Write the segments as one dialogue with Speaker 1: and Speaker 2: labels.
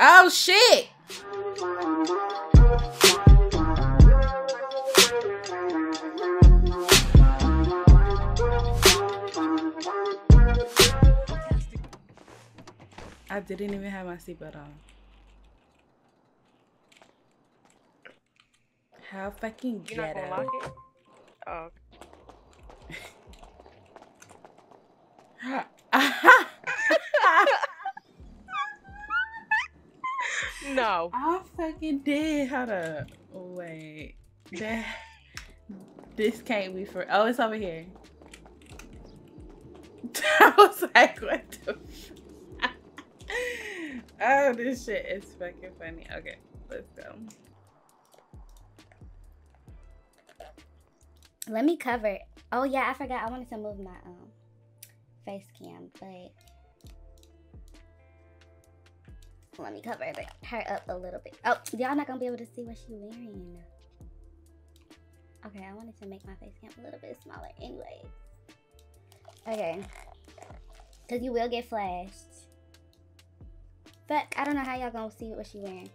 Speaker 1: Oh shit! I didn't even have my seatbelt on. How fucking
Speaker 2: You're not gonna lock it? Oh. No.
Speaker 1: I fucking did. Hold up. Wait. That, this can't be for. Oh, it's over here. I was like, what the? oh, this shit is fucking funny. Okay, let's go.
Speaker 3: Let me cover. it. Oh yeah, I forgot. I wanted to move my um face cam, but let me cover her up a little bit. Oh, y'all not gonna be able to see what she's wearing. Okay, I wanted to make my face cam a little bit smaller, anyway. Okay, cause you will get flashed. But I don't know how y'all gonna see what she wearing.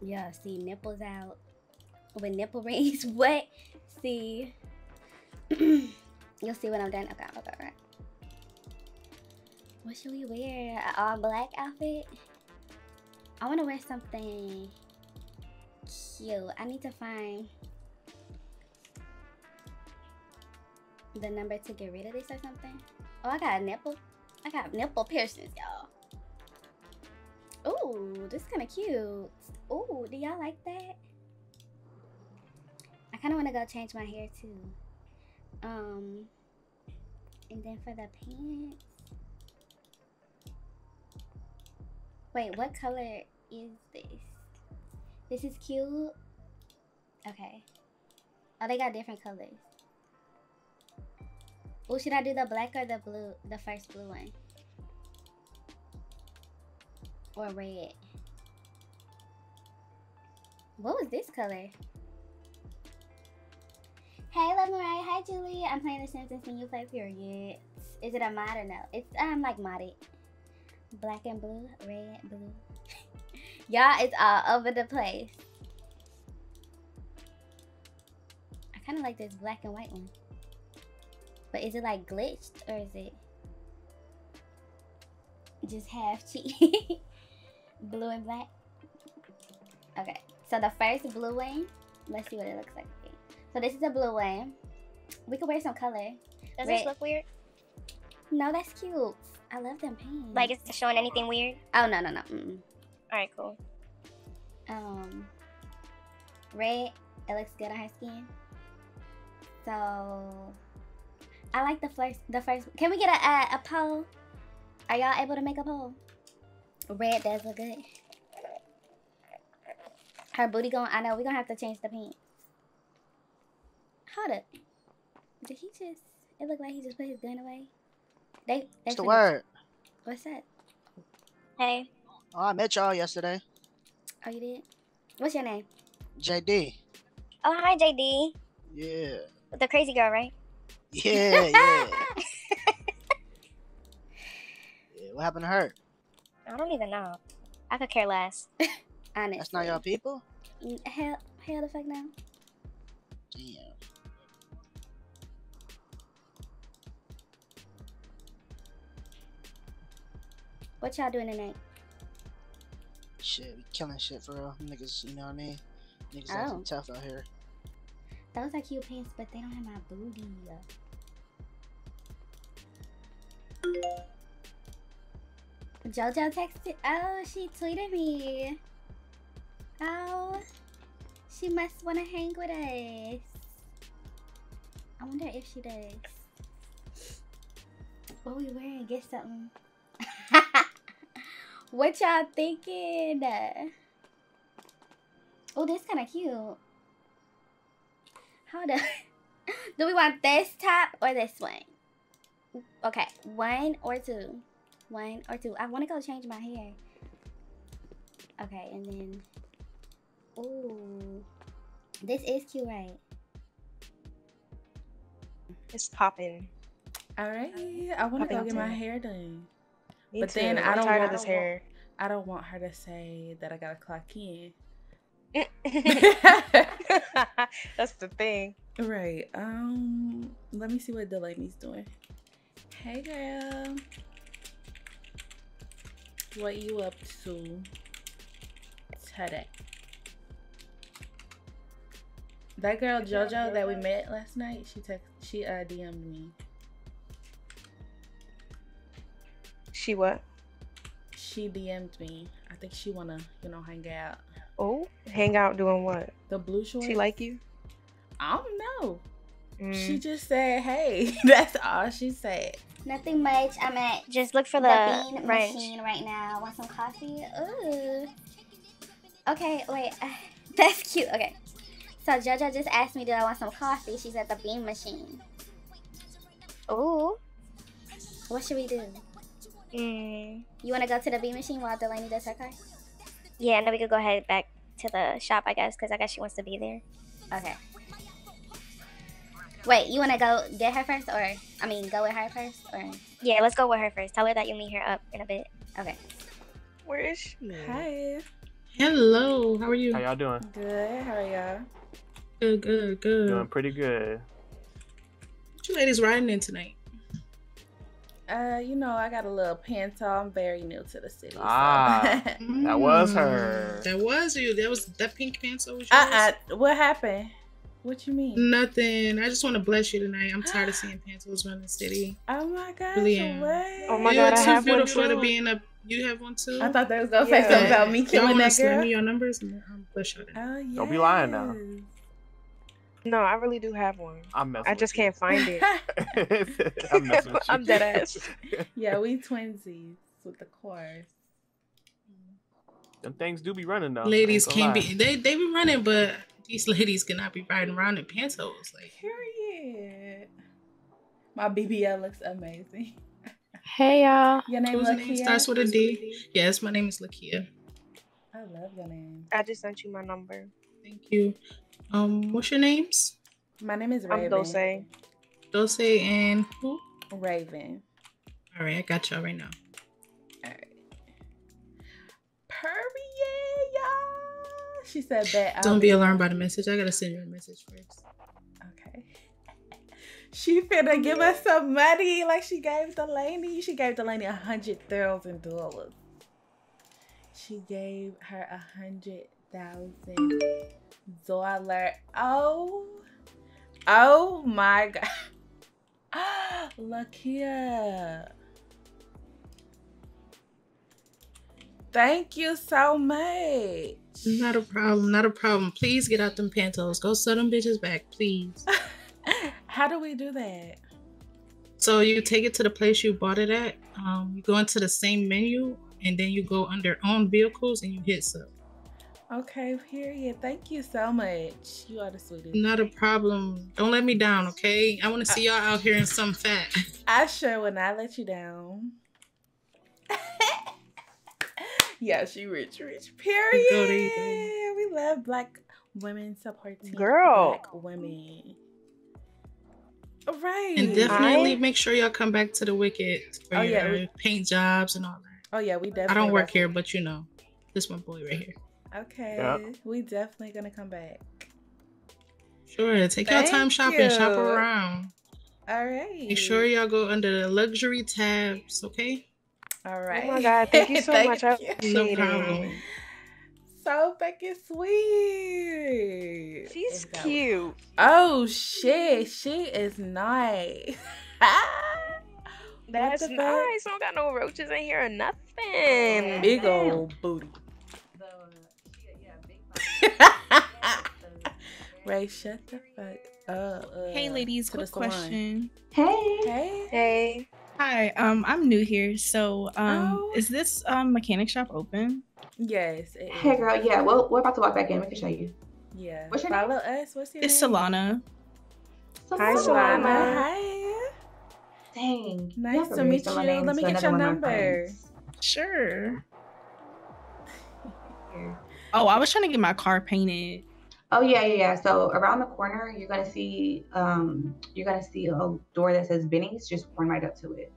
Speaker 3: Yeah, see nipples out with nipple rings. What? See, you'll see when I'm done. Okay, okay, right. What should we wear? An all black outfit? I want to wear something cute. I need to find the number to get rid of this or something. Oh, I got a nipple. I got nipple piercings, y'all. Ooh, this is kind of cute. Ooh, do y'all like that? I kind of want to go change my hair too. Um, and then for the pants. Wait, what color is this? This is cute. Okay. Oh, they got different colors. Oh, should I do the black or the blue? The first blue one. Or red. What was this color? Hey, Love Mariah. Hi, Julie. I'm playing The Sims and you play period. Is it a mod or no? It's um like modded. Black and blue, red, blue. Y'all, it's all over the place. I kind of like this black and white one. But is it like glitched or is it just half cheek? blue and black. Okay, so the first blue one. Let's see what it looks like. So this is a blue one. We could wear some color.
Speaker 4: Does
Speaker 3: Red.
Speaker 4: this look weird?
Speaker 3: No, that's cute. I love them pants.
Speaker 4: Like, is it showing anything weird?
Speaker 3: oh no no no. Mm-mm.
Speaker 4: Alright, cool.
Speaker 3: Um, red. It looks good on her skin. So I like the first. The first. Can we get a a, a poll? Are y'all able to make a poll? Red does look good. Her booty going. I know we're gonna have to change the pants. Hold up. Did he just? It looked like he just put his gun away. They. they
Speaker 5: What's the word?
Speaker 3: What's that?
Speaker 4: Hey,
Speaker 5: Oh, I met y'all yesterday.
Speaker 3: Oh, you did. What's your name?
Speaker 5: JD.
Speaker 4: oh hi JD,
Speaker 5: Yeah.
Speaker 4: the crazy girl, right?
Speaker 5: Yeah, yeah. yeah. What happened to her?
Speaker 4: I don't even know. I could care less.
Speaker 3: Honestly.
Speaker 5: That's not y'all people?
Speaker 3: Hell, hell the fuck no.
Speaker 5: Damn.
Speaker 3: What y'all doing tonight?
Speaker 5: Shit, we killing shit for real. Niggas, you know what I mean? Niggas
Speaker 3: Oh.
Speaker 5: acting tough out here.
Speaker 3: Those are cute pants, but they don't have my booty. Jojo texted. Oh, she tweeted me. Oh, she must want to hang with us. I wonder if she does. What we wearing? Get something. What y'all thinking? Oh, this kind of cute. How on. Do we want this top or this one? Okay, one or two. One or two. I want to go change my hair. Okay, and then. Ooh. This is cute, right?
Speaker 2: It's popping.
Speaker 1: All right. I want to go get my hair done.
Speaker 2: Me
Speaker 1: But
Speaker 2: too.
Speaker 1: then I
Speaker 2: I'm
Speaker 1: don't
Speaker 2: tired
Speaker 1: want-
Speaker 2: of this hair.
Speaker 1: I don't want her to say that I gotta clock in.
Speaker 2: That's the thing.
Speaker 1: right. Um. Let me see what Delaney's doing. Hey, girl. What you up to today? That girl JoJo that we met last night. She text. She uh DM'd me.
Speaker 2: She what?
Speaker 1: She DM'd me. I think she wanna, you know, hang out.
Speaker 2: Oh, hang out doing what?
Speaker 1: The blue shorts.
Speaker 2: She like you?
Speaker 1: I don't know. She
Speaker 2: Mm.
Speaker 1: just said, "Hey." That's all she said.
Speaker 3: Nothing much. I'm at
Speaker 4: Just look for
Speaker 3: the,
Speaker 4: the,
Speaker 3: bean
Speaker 4: wrench.
Speaker 3: machine right now. Want some coffee? Ooh. Okay, wait. That's cute. Okay. So JoJo just asked me, did I want some coffee? She's at the bean machine.
Speaker 4: Ooh.
Speaker 3: What should we do?
Speaker 4: Mm.
Speaker 3: You want to go to the B machine while Delaney does her car?
Speaker 4: Yeah, and then we could go ahead back to the shop, I guess, because I guess she wants to be there.
Speaker 3: Okay. Wait, you want to go get her first, or I mean, go with her first, or
Speaker 4: Yeah, let's go with her first. Tell her that you'll meet her up in a bit.
Speaker 3: okay?
Speaker 2: Where is she?
Speaker 1: Hi.
Speaker 6: Hello, how are you?
Speaker 7: How y'all doing?
Speaker 1: Good. How are y'all?
Speaker 6: Good, good, good.
Speaker 7: Doing pretty good.
Speaker 6: What you ladies riding in tonight?
Speaker 1: Uh, you know, I got a little panto. I'm very new to the city. so-
Speaker 7: Ah. That was her.
Speaker 6: That was you. That was that pink pants was yours?
Speaker 1: uh, uh, what happened? What you mean?
Speaker 6: Nothing. I just want to bless you tonight. I'm tired of seeing pantos around the city.
Speaker 1: Oh my god!
Speaker 6: Really am.
Speaker 2: Oh my
Speaker 6: You're
Speaker 2: God, I
Speaker 6: too
Speaker 2: have one
Speaker 6: beautiful to be in a. You have one too.
Speaker 1: I thought that was gonna
Speaker 2: Yeah.
Speaker 1: say something about me
Speaker 6: Y'all
Speaker 1: killing
Speaker 6: wanna
Speaker 1: that
Speaker 6: send
Speaker 1: girl.
Speaker 6: me your numbers and I'll bless you.
Speaker 1: Oh yeah.
Speaker 7: Don't be lying now.
Speaker 2: No, I really do have one.
Speaker 7: I'm messing.
Speaker 2: I just
Speaker 7: with
Speaker 2: can't find it.
Speaker 7: I'm messing with you.
Speaker 2: I'm dead ass.
Speaker 1: yeah, we twinsies with the chorus.
Speaker 7: Them things do be running though.
Speaker 6: Ladies can't be. They they be running, but these ladies cannot be riding around in pantos. Like
Speaker 1: Period. My BBL looks amazing.
Speaker 2: Hey y'all.
Speaker 1: Your name
Speaker 6: whose name starts with a D? Yes, my name is Lakia.
Speaker 1: I love your name.
Speaker 2: I just sent you my number.
Speaker 6: Thank you. Um, what's your names?
Speaker 1: My name is Reivyn.
Speaker 2: I'm
Speaker 1: Reivyn.
Speaker 2: Dulce.
Speaker 6: Dulce and who?
Speaker 1: Reivyn.
Speaker 6: All right, I got y'all right now.
Speaker 1: Alright. Period, y'all. She said that. I'll
Speaker 6: Don't be alarmed by the message. I gotta send you a message first.
Speaker 1: Okay. She finna give us some money like she gave Delaney. She gave Delaney a hundred thousand dollars. She gave her a hundred thousand dollar. Oh, oh my god! Look here. Thank you so much.
Speaker 6: Not a problem. Not a problem. Please get out them pantos. Go sell them bitches back, please.
Speaker 1: How do we do that?
Speaker 6: So you take it to the place you bought it at. Um, you go into the same menu, and then you go under own vehicles and you hit sub.
Speaker 1: Okay, period. Thank you so much. You are the sweetest.
Speaker 6: Not a problem. Don't let me down, okay? I want to see y'all out here in some fat.
Speaker 1: I sure will not let you down. yeah, she rich, rich. Period.
Speaker 6: go, there you go.
Speaker 1: We love black women supporting
Speaker 2: Girl.
Speaker 1: black women. Right.
Speaker 6: And definitely
Speaker 2: I-
Speaker 6: make sure y'all come back to the Wicked oh, for
Speaker 1: Oh,
Speaker 6: your
Speaker 1: yeah,
Speaker 6: paint jobs and all that.
Speaker 1: oh yeah, we definitely.
Speaker 6: I don't work here, but you know, this my boy right here.
Speaker 1: Okay,
Speaker 7: Yep.
Speaker 1: we definitely gonna come back.
Speaker 6: Sure, take your time
Speaker 1: Thank
Speaker 6: shopping, shop around.
Speaker 1: All right.
Speaker 6: Make sure y'all go under the luxury tabs, okay?
Speaker 1: All right.
Speaker 2: Oh my God, thank you so much. I
Speaker 1: you.
Speaker 2: appreciate
Speaker 6: No
Speaker 2: it.
Speaker 6: problem.
Speaker 1: So fucking sweet.
Speaker 2: She's
Speaker 1: Is that-
Speaker 2: cute.
Speaker 1: Oh shit, she is nice.
Speaker 2: That's nice. I don't got no roaches in here or nothing.
Speaker 1: Big old booty. Ray, shut the fuck up. uh,
Speaker 8: Hey ladies,
Speaker 1: to the
Speaker 8: quick question.
Speaker 1: Hey.
Speaker 2: Hey. Hey.
Speaker 8: Hi, um, I'm new here, so um,
Speaker 1: Oh.
Speaker 8: is this um mechanic shop open?
Speaker 1: Yes. it
Speaker 9: Hey
Speaker 1: is.
Speaker 9: girl, yeah, well, we're about to walk back in. We can show you.
Speaker 1: Yeah.
Speaker 9: What's your
Speaker 1: Follow us. What's your
Speaker 8: It's
Speaker 1: name?
Speaker 8: Solana.
Speaker 2: Hi,
Speaker 1: Solana.
Speaker 2: Solana.
Speaker 1: Hi.
Speaker 9: Dang.
Speaker 1: Nice
Speaker 9: y'all
Speaker 1: to meet
Speaker 9: erased all my
Speaker 1: you. Let me
Speaker 9: to
Speaker 1: get your
Speaker 9: one of my
Speaker 1: number.
Speaker 8: Sure.
Speaker 9: Here.
Speaker 8: Oh, I was trying to get my car painted.
Speaker 9: Oh yeah, yeah, yeah. So around the corner, you're gonna see um you're gonna see a door that says Benny's. Just run right up to it.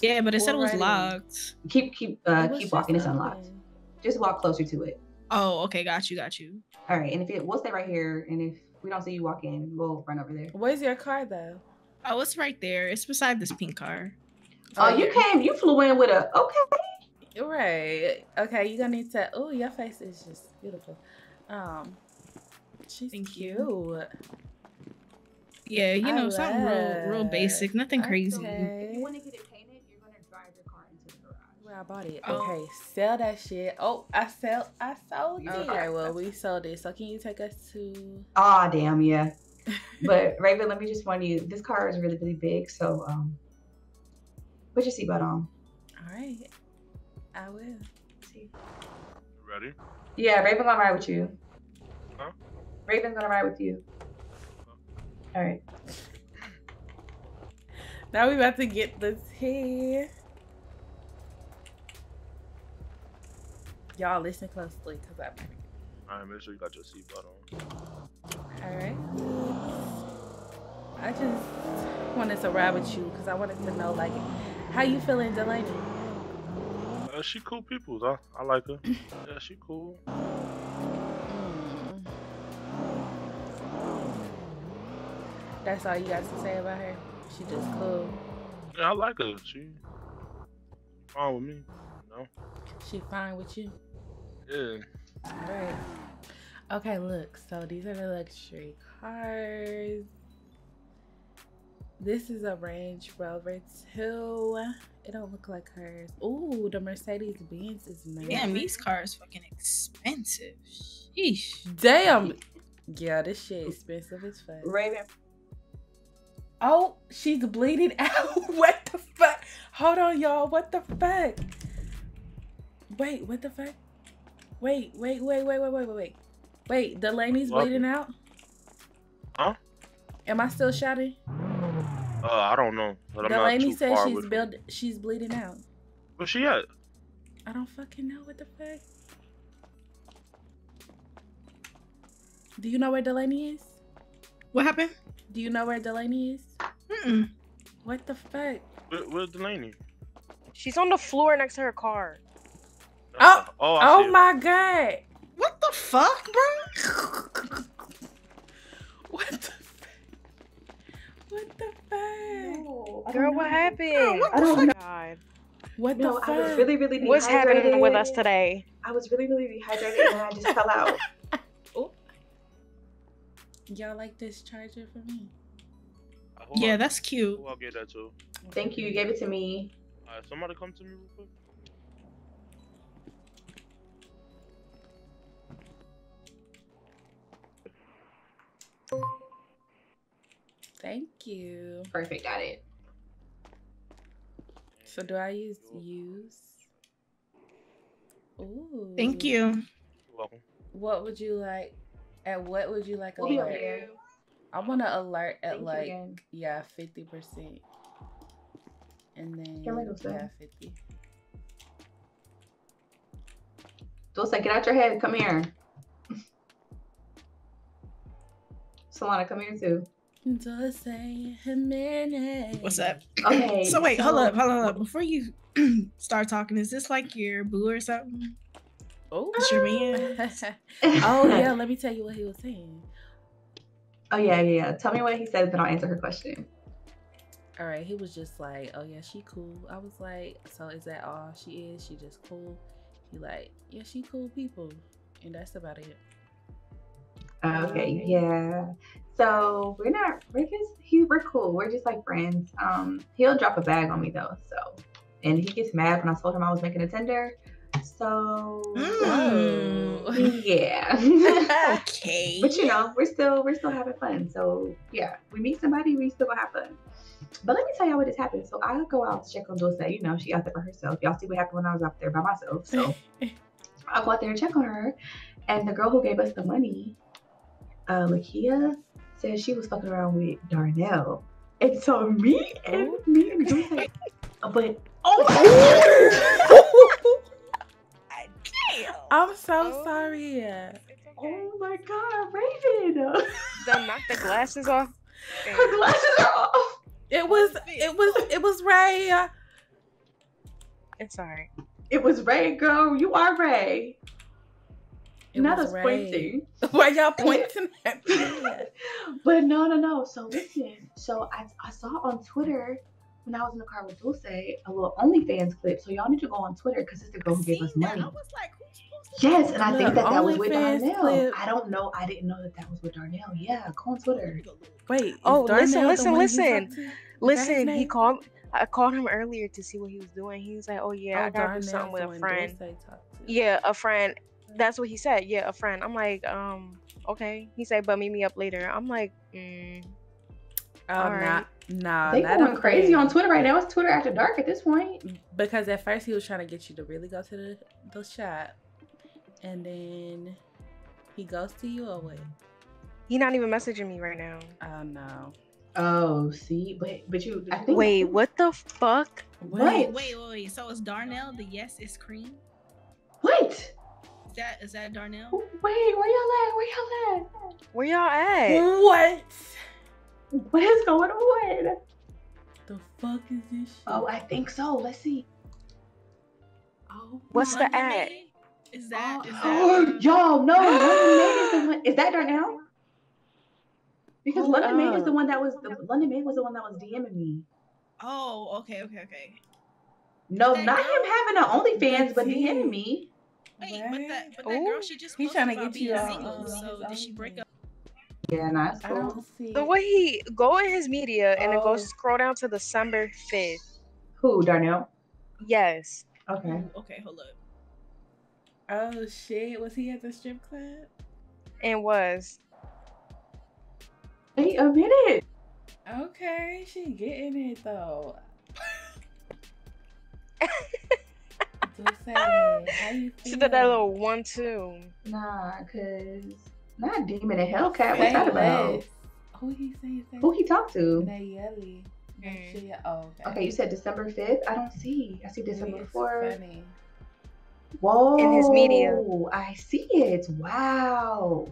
Speaker 8: Yeah, but it said it was locked.
Speaker 9: Keep keep uh
Speaker 1: It
Speaker 9: keep walking. It's unlocked.
Speaker 1: open.
Speaker 9: Just walk closer to it.
Speaker 8: Oh, okay, got you, got you.
Speaker 9: All right. And if it, we'll stay right here. And if we don't see you walk in, we'll run over there.
Speaker 1: Where's your car though?
Speaker 8: Oh, it's right there. It's beside this pink car.
Speaker 9: Oh, you
Speaker 1: yeah.
Speaker 9: came. You flew in with a okay.
Speaker 1: Right. Okay, you're gonna need to. Oh, your face is just beautiful. Um, she's
Speaker 8: Thank
Speaker 1: cute.
Speaker 8: you. Yeah, you
Speaker 1: I
Speaker 8: know, something real, real basic, nothing crazy.
Speaker 1: Okay.
Speaker 9: to get it painted, you're gonna drive your car into the garage.
Speaker 1: Where I bought it.
Speaker 8: Oh.
Speaker 1: Okay, sell that shit. Oh, I sell. I sold it.
Speaker 9: Okay.
Speaker 1: Okay, well, we sold it. So can you take us to?
Speaker 9: Ah, damn, yeah. But Reivyn, let me just warn you. This car is really, really big. So um, put your seatbelt on.
Speaker 1: All right, I will. See.
Speaker 10: Ready?
Speaker 9: Yeah, Reivyn gonna ride with you.
Speaker 10: Huh?
Speaker 9: Reivyn's gonna ride with you. All right.
Speaker 1: Now we about to get this here. Y'all listen closely, cause I'm.
Speaker 10: Alright, make sure you got your seatbelt on.
Speaker 1: All right. I just wanted to ride with you because I wanted to know, like, how you feeling, Delaney?
Speaker 10: Uh, she cool people, I, I like her. yeah, she cool.
Speaker 1: Mm. That's all you got to say about her. She just cool.
Speaker 10: Yeah, I like her. She fine with me. You know?
Speaker 1: She fine with you.
Speaker 10: Yeah.
Speaker 1: All right. Okay, look. So these are the luxury cars. This is a Range Rover too. It don't look like hers. Ooh, the Mercedes Benz is nice.
Speaker 8: Damn, these cars fucking expensive. Sheesh.
Speaker 1: Damn. Yeah, this shit expensive as fuck.
Speaker 9: Reivyn.
Speaker 1: Oh, she's bleeding out. what the fuck? Hold on, y'all. What the fuck? Wait, what the fuck? Wait, wait, wait, wait, wait, wait, wait, wait. Wait, Delaney's
Speaker 10: What?
Speaker 1: bleeding out?
Speaker 10: Huh?
Speaker 1: Am I still shouting?
Speaker 10: Uh, I don't know, but I'm
Speaker 1: Delaney
Speaker 10: not
Speaker 1: says she's build she's bleeding out.
Speaker 10: Where she at?
Speaker 1: I don't fucking know what the fuck. Do you know where Delaney is?
Speaker 8: What happened?
Speaker 1: Do you know where Delaney is?
Speaker 8: Mm-mm.
Speaker 1: What the fuck?
Speaker 10: Where, where's Delaney?
Speaker 2: She's on the floor next to her car.
Speaker 1: Oh,
Speaker 10: Oh, I
Speaker 1: oh
Speaker 10: her.
Speaker 1: my god.
Speaker 8: What the fuck, bro?
Speaker 1: What the fuck? What the fuck?
Speaker 2: Girl, what happened?
Speaker 9: I don't know.
Speaker 2: God.
Speaker 1: What the fuck?
Speaker 9: I was really, really dehydrated.
Speaker 2: What's happening with us today?
Speaker 9: I was really, really dehydrated and I just fell out. Oh.
Speaker 1: Y'all like this charger for me?
Speaker 10: Uh,
Speaker 8: Yeah,
Speaker 10: I-
Speaker 8: that's cute.
Speaker 10: Who I'll get that to?
Speaker 9: Thank you. You gave it to me.
Speaker 10: Alright, somebody come to me real quick.
Speaker 1: Thank you.
Speaker 9: Perfect. Got it.
Speaker 1: So do I use use? Ooh.
Speaker 8: Thank you.
Speaker 10: Welcome.
Speaker 1: What would you like? At what would you like
Speaker 9: We'll
Speaker 1: alert? I want to alert at
Speaker 9: Thank
Speaker 1: like yeah fifty percent, and then
Speaker 9: Get rid of that.
Speaker 1: yeah fifty.
Speaker 9: Dulce, get out your head. Come here. Solana, come here too.
Speaker 1: Dulce Jimenez.
Speaker 8: What's up?
Speaker 9: Okay.
Speaker 8: So wait, hold up, hold up, hold up. Before you start talking, is this like your boo or something?
Speaker 1: Oh,
Speaker 8: It's your man.
Speaker 1: oh yeah. Let me tell you what he was saying.
Speaker 9: Oh yeah, yeah, yeah. Tell me what he said, then I'll answer her question.
Speaker 1: All right, he was just like, "Oh yeah, she cool." I was like, "So is that all she is? She just cool?" He like, "Yeah, she cool people," and that's about it.
Speaker 9: Okay, yeah. So we're not we're just he we're cool. We're just like friends. Um he'll drop a bag on me though, so and he gets mad when I told him I was making a Tinder. So
Speaker 8: Mm.
Speaker 9: yeah.
Speaker 8: Okay.
Speaker 9: but you know, we're still we're still having fun. So yeah, we meet somebody, we still gonna have fun. But let me tell y'all what just happened. So I go out to check on Dulce. You know, she out there by herself. Y'all see what happened when I was out there by myself. So I go out there and check on her. And the girl who gave us the money, uh, Lakia, said she was fucking around with Darnell. And so me and oh. me and Dulce, but oh my oh. god.
Speaker 1: I'm so oh. sorry.
Speaker 9: Oh my god, Reivyn! know.
Speaker 2: Done knocked the glasses off.
Speaker 9: Her glasses are off.
Speaker 1: It was it was it was Ray.
Speaker 2: It's alright.
Speaker 9: It was Ray, girl. You are Ray.
Speaker 1: It
Speaker 9: Not
Speaker 1: was
Speaker 9: us
Speaker 1: Ray.
Speaker 9: pointing.
Speaker 1: Why y'all pointing at me?
Speaker 9: But no, no, no. So listen. So I, I saw on Twitter when I was in the car with Dulce a little OnlyFans clip. So y'all need to go on Twitter because it's the girl who gave us money. Like, Yes, and I think that that was with
Speaker 1: OnlyFans
Speaker 9: Darnell.
Speaker 1: clip.
Speaker 9: I don't know. I didn't know that that was with Darnell. Yeah, go on Twitter.
Speaker 1: Wait.
Speaker 2: Oh, listen, listen, listen.
Speaker 1: talked to? Is that his
Speaker 2: Listen, he called. I called him earlier to see what he was doing. He was like, "Oh yeah,
Speaker 1: Oh,
Speaker 2: I gotta do something with a friend."
Speaker 1: Dulce talked to.
Speaker 2: Yeah, a friend. That's what he said. Yeah, a friend. I'm like, um, okay. He said, but meet me up later. I'm like, mm,
Speaker 1: Oh,
Speaker 2: All
Speaker 1: nah,
Speaker 2: right.
Speaker 1: nah,
Speaker 9: they
Speaker 1: not
Speaker 9: going
Speaker 1: a
Speaker 9: crazy on. Twitter right now. It's Twitter after dark at this point.
Speaker 1: Because at first he was trying to get you to really go to the, the shop, and then he goes to you or what?
Speaker 2: he not even messaging me right now.
Speaker 1: Oh no.
Speaker 9: Oh, see, but but you, I think.
Speaker 2: Wait, what the fuck?
Speaker 9: What?
Speaker 8: Wait, wait, wait. So it's Darnell. The yes is cream.
Speaker 9: What?
Speaker 8: Is that is that Darnell?
Speaker 9: Wait, where y'all at? Where y'all at?
Speaker 2: Where y'all at?
Speaker 1: What?
Speaker 9: What is going on?
Speaker 1: The fuck is this shit?
Speaker 9: Oh, I think so. Let's see.
Speaker 1: Oh,
Speaker 2: What's the
Speaker 8: London
Speaker 2: at?
Speaker 8: May? Is that?
Speaker 9: Oh,
Speaker 8: uh,
Speaker 9: y'all, no, London May is the one. Is that Darnell? Because
Speaker 2: Hold
Speaker 9: London May is the one that was the London May was the one that was DMing me.
Speaker 8: Oh, okay, okay, okay.
Speaker 9: No, not him having an OnlyFans, but
Speaker 1: That's
Speaker 9: DMing me.
Speaker 8: Wait, but that but that
Speaker 2: Ooh.
Speaker 8: girl she just oh,
Speaker 1: He
Speaker 8: posted
Speaker 1: tryna
Speaker 8: about
Speaker 1: get you
Speaker 8: being
Speaker 1: out,
Speaker 8: single. so did she break up?
Speaker 9: Yeah, nah, it's
Speaker 1: I
Speaker 9: cool.
Speaker 1: don't see.
Speaker 2: The way he go in his media and then
Speaker 1: Oh.
Speaker 2: go scroll down to December fifth.
Speaker 9: Who, Darnell?
Speaker 2: Yes.
Speaker 9: Okay.
Speaker 8: Ooh, okay, hold up.
Speaker 1: Oh shit! Was he at the strip club?
Speaker 2: And was.
Speaker 9: Wait a minute.
Speaker 1: Okay, she getting it though. Dulce, how you
Speaker 2: She did that little one two.
Speaker 9: Nah, cause not Demon and Hellcat. What's that about?
Speaker 1: Who he say? say
Speaker 9: Who he talked to?
Speaker 1: Nayeli.
Speaker 2: Mm.
Speaker 1: Oh, okay.
Speaker 9: Okay, you said December fifth. I don't see. I see December
Speaker 1: It's
Speaker 9: fourth.
Speaker 1: Funny.
Speaker 9: Whoa.
Speaker 2: In his media.
Speaker 9: I see it. Wow.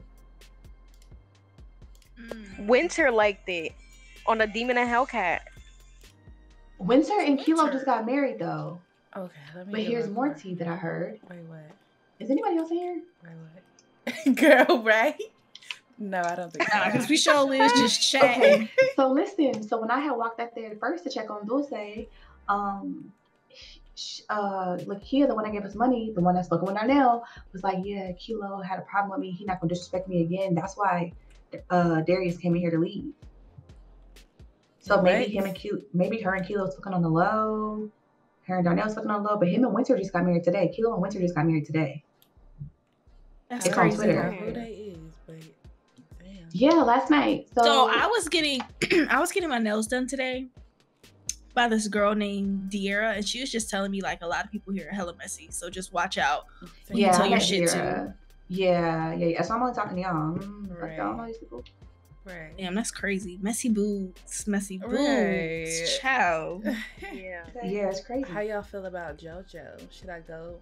Speaker 8: Mm.
Speaker 2: Winter liked it on the Demon and Hellcat.
Speaker 9: Winter and Kilo just got married though.
Speaker 1: Okay, let me.
Speaker 9: But here's more
Speaker 1: card.
Speaker 9: tea that I heard.
Speaker 1: Wait, what?
Speaker 9: Is anybody else in here?
Speaker 1: Wait, what? Girl, right? No, I don't think. so.
Speaker 8: Cause we show Liz just chatting.
Speaker 9: Okay. so listen. So when I had walked out there first to check on Dulce, um, sh- uh, Lakia, the one that gave us money, the one that spoke with Darnell, was like, "Yeah, Kilo had a problem with me. He not gonna disrespect me again. That's why uh Darius came in here to leave." So maybe him and Kilo, maybe her and Kilo looking on the low. Her and Darnell spoken on the low, but him and Winter just got married today. Kilo and Winter just got married today.
Speaker 8: That's
Speaker 9: It's on. Twitter.
Speaker 1: Who they but damn.
Speaker 9: Yeah, last night. So,
Speaker 8: So I was getting I was getting my nails done today by this girl named Diera, and she was just telling me like a lot of people here are hella messy. So just watch out. you
Speaker 9: yeah,
Speaker 8: tell
Speaker 9: I
Speaker 8: your
Speaker 9: met
Speaker 8: shit too.
Speaker 9: Vera. Yeah, yeah, yeah. So I'm only talking to y'all. Mm, like, y'all know these people.
Speaker 1: Right.
Speaker 8: Damn, that's crazy. Messy boobs, messy boobs,
Speaker 1: Right.
Speaker 8: child.
Speaker 2: Yeah.
Speaker 9: Yeah, it's crazy.
Speaker 1: How y'all feel about JoJo? Should I go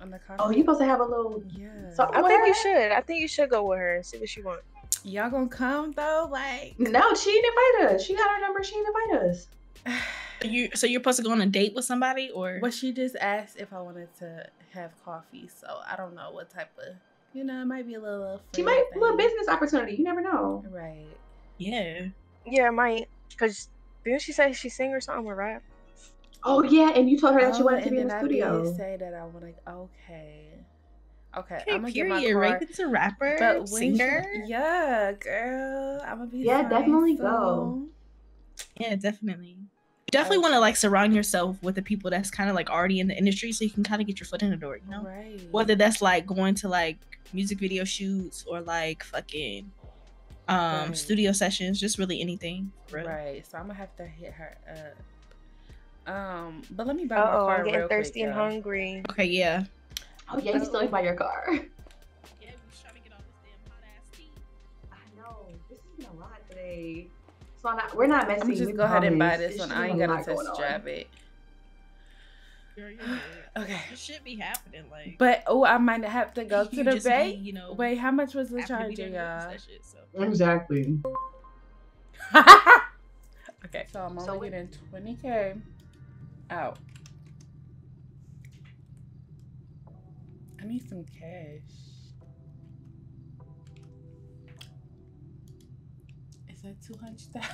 Speaker 1: on the oh, coffee?
Speaker 9: Oh, you supposed to have a little.
Speaker 1: Yeah.
Speaker 9: So-
Speaker 2: I think you should. I think you should go with her and see what she wants.
Speaker 1: y'all gonna come though? Like,
Speaker 9: No, she didn't invite us. She got our number. She didn't invite us.
Speaker 8: You so you're supposed to go on a date with somebody or
Speaker 1: well, she just asked if I wanted to have coffee, so I don't know what type of. You know, it might be a little.
Speaker 9: She might a little business opportunity. You never know.
Speaker 1: Right.
Speaker 8: yeah.
Speaker 2: Yeah, I might. Cause didn't she say she sing or something or rap?
Speaker 9: Oh yeah, and you told her that you
Speaker 1: Oh,
Speaker 9: wanted to be in the
Speaker 1: I
Speaker 9: studio.
Speaker 1: did say that I want to. Okay. Okay,
Speaker 8: Okay,
Speaker 1: I'm gonna get my
Speaker 8: period.
Speaker 1: car.
Speaker 8: Reivyn's a rapper,
Speaker 1: But when she-
Speaker 8: singer.
Speaker 1: yeah, girl, I'm gonna be.
Speaker 9: Yeah,
Speaker 1: fine
Speaker 9: definitely go.
Speaker 8: Yeah, definitely. You definitely want to like surround yourself with the people that's kind of like already in the industry, so you can kind of get your foot in the door. You know,
Speaker 1: Right.
Speaker 8: whether that's like going to like music video shoots or like fucking um
Speaker 1: Right.
Speaker 8: studio sessions, just really anything. for real.
Speaker 1: Right. So I'm gonna have to hit her up. Um, but let me buy
Speaker 2: Uh
Speaker 1: my car
Speaker 2: I'm getting
Speaker 1: real
Speaker 2: thirsty
Speaker 1: quick,
Speaker 2: and
Speaker 1: y'all.
Speaker 2: hungry.
Speaker 8: Okay, yeah.
Speaker 9: Oh yeah, you still ain't buy your car.
Speaker 8: Yeah, we trying to get all this damn hot ass tea.
Speaker 9: I know this has been a lot today. So I'm not, we're not messing.
Speaker 1: I'm just
Speaker 9: we
Speaker 1: go ahead and buy this one. I ain't
Speaker 9: been a
Speaker 1: gotta
Speaker 9: lot going
Speaker 1: test drive it.
Speaker 8: Girl.
Speaker 1: Okay.
Speaker 8: It should be happening. Like,
Speaker 1: But oh, I might have to go to the
Speaker 8: just be, you know,
Speaker 1: Wait, how much was the
Speaker 8: after we
Speaker 1: charger,
Speaker 8: done
Speaker 1: y'all?
Speaker 8: witnessed that shit, so.
Speaker 9: Exactly.
Speaker 1: okay, so I'm only
Speaker 2: So
Speaker 1: getting 20k out. I need some cash. Is that 200,000?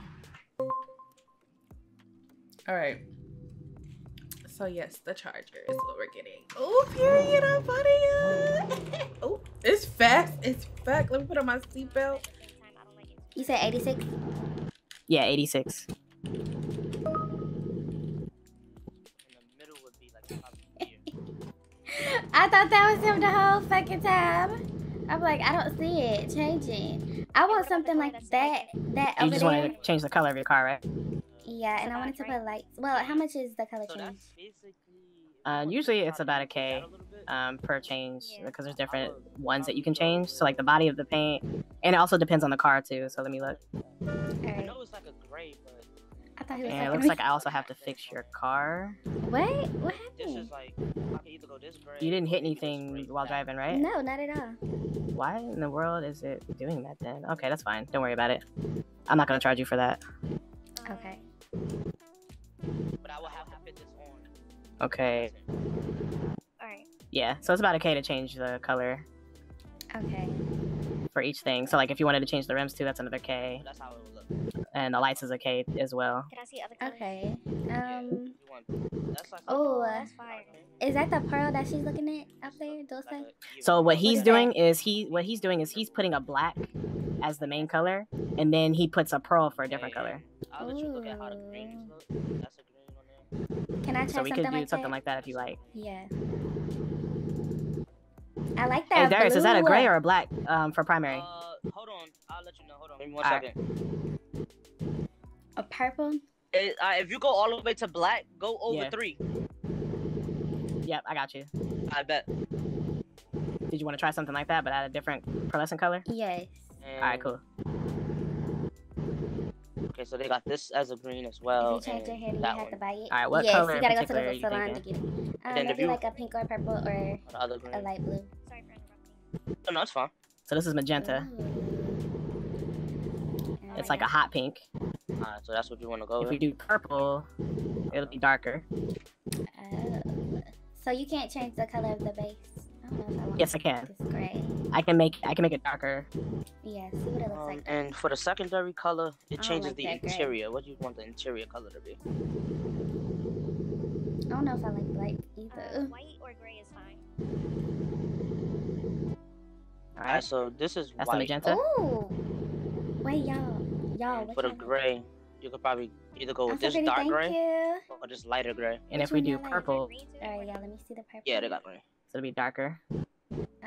Speaker 1: All right. So yes, the charger is what we're getting. Oh, period, I'm funny. oh, it's fast. It's fast. Let me put on my seatbelt.
Speaker 3: You said 86?
Speaker 11: Yeah, 86.
Speaker 3: I thought that was him the whole fucking time. I'm like, I don't see it changing. I want something like that. That
Speaker 11: You just
Speaker 3: there.
Speaker 11: wanted to change the color of your car, right?
Speaker 3: Yeah, and I wanted to put lights. Well, how much is the color change?
Speaker 11: Uh, usually it's about a K um, per change because there's different ones that you can change. So like the body of the paint, and it also depends on the car too. So let me look.
Speaker 3: Alright.
Speaker 5: know it's like a gray, but
Speaker 3: I thought he was
Speaker 11: And it looks
Speaker 3: me.
Speaker 11: like I also have to fix your car.
Speaker 3: What? What
Speaker 5: this
Speaker 3: happened?
Speaker 5: is like I can either go this gray.
Speaker 11: You didn't hit anything while driving, right?
Speaker 3: No, not at all.
Speaker 11: Why in the world is it doing that then? Okay, that's fine. Don't worry about it. I'm not gonna charge you for that.
Speaker 3: Okay.
Speaker 5: But I will have to fit this on.
Speaker 11: Okay.
Speaker 4: Alright.
Speaker 11: Yeah, so it's about a K to change the color
Speaker 3: Okay.
Speaker 11: for each thing. So like if you wanted to change the rims too, that's another K,
Speaker 5: That's how it will look.
Speaker 11: And the lights is a K as well.
Speaker 4: Can I see other colors?
Speaker 3: Okay. Um.
Speaker 5: You want that's like
Speaker 3: Oh,
Speaker 4: That's
Speaker 3: is that the pearl that she's looking at up there, Dulce?
Speaker 11: So what he's doing is he what he's doing is he's putting a black as the main color, and then he puts a pearl for a different color.
Speaker 5: I'll let you look at how the greens look. That's a green on there.
Speaker 3: Can I try
Speaker 11: So we
Speaker 3: something
Speaker 11: could do
Speaker 3: like
Speaker 11: something
Speaker 3: that?
Speaker 11: like that if you like.
Speaker 3: Yeah. I like that.
Speaker 11: Hey Darius, is that a gray or a black um, for primary?
Speaker 5: Uh, hold on. I'll let you know. Hold on. Give me one
Speaker 11: Alright.
Speaker 5: second.
Speaker 3: A purple?
Speaker 5: It, uh, if you go all the way to black, go over
Speaker 11: Yeah.
Speaker 5: three.
Speaker 11: Yep, I got you.
Speaker 5: I bet.
Speaker 11: Did you want to try something like that, but add a different pearlescent color?
Speaker 3: Yes.
Speaker 5: And,
Speaker 11: All right, cool.
Speaker 5: Okay, so they got this as a green as well.
Speaker 3: If
Speaker 5: well.
Speaker 3: you change your hair, you
Speaker 5: that
Speaker 3: have to buy it.
Speaker 11: Alright, what
Speaker 3: yes,
Speaker 11: color
Speaker 3: you gotta go to the salon to get it. Um,
Speaker 5: then if
Speaker 3: maybe
Speaker 5: you-
Speaker 3: like a pink or purple or
Speaker 5: The other green.
Speaker 3: a light blue.
Speaker 4: Sorry for interrupting.
Speaker 5: Oh, no, it's fine.
Speaker 11: So this is magenta. It's like a hot pink.
Speaker 5: Alright, so that's what you want to go
Speaker 11: If
Speaker 5: with.
Speaker 11: we do purple, it'll be darker.
Speaker 3: Oh. So you can't change the color of the base. I don't know if I want
Speaker 11: Yes, I can.
Speaker 3: this gray.
Speaker 11: I can make I can make it darker.
Speaker 3: Yeah, see what it looks
Speaker 5: Um,
Speaker 3: like.
Speaker 5: and for the secondary color, it changes
Speaker 3: like
Speaker 5: the
Speaker 3: that gray.
Speaker 5: interior. What do you want the interior color to be?
Speaker 3: I don't know if I like black
Speaker 4: Uh,
Speaker 3: either.
Speaker 4: white or gray is fine.
Speaker 5: Alright, so this is
Speaker 11: That's the
Speaker 5: white.
Speaker 11: magenta.
Speaker 3: Ooh. Wait, y'all. Y'all,
Speaker 5: for the
Speaker 3: y'all
Speaker 5: gray, you could probably either go with this
Speaker 3: pretty,
Speaker 5: dark gray
Speaker 3: you.
Speaker 5: or this lighter gray.
Speaker 11: And if we do
Speaker 3: y'all like?
Speaker 11: purple,
Speaker 3: Alright, y'all, let me see the purple.
Speaker 5: Yeah, they got green.
Speaker 11: so it'll be darker.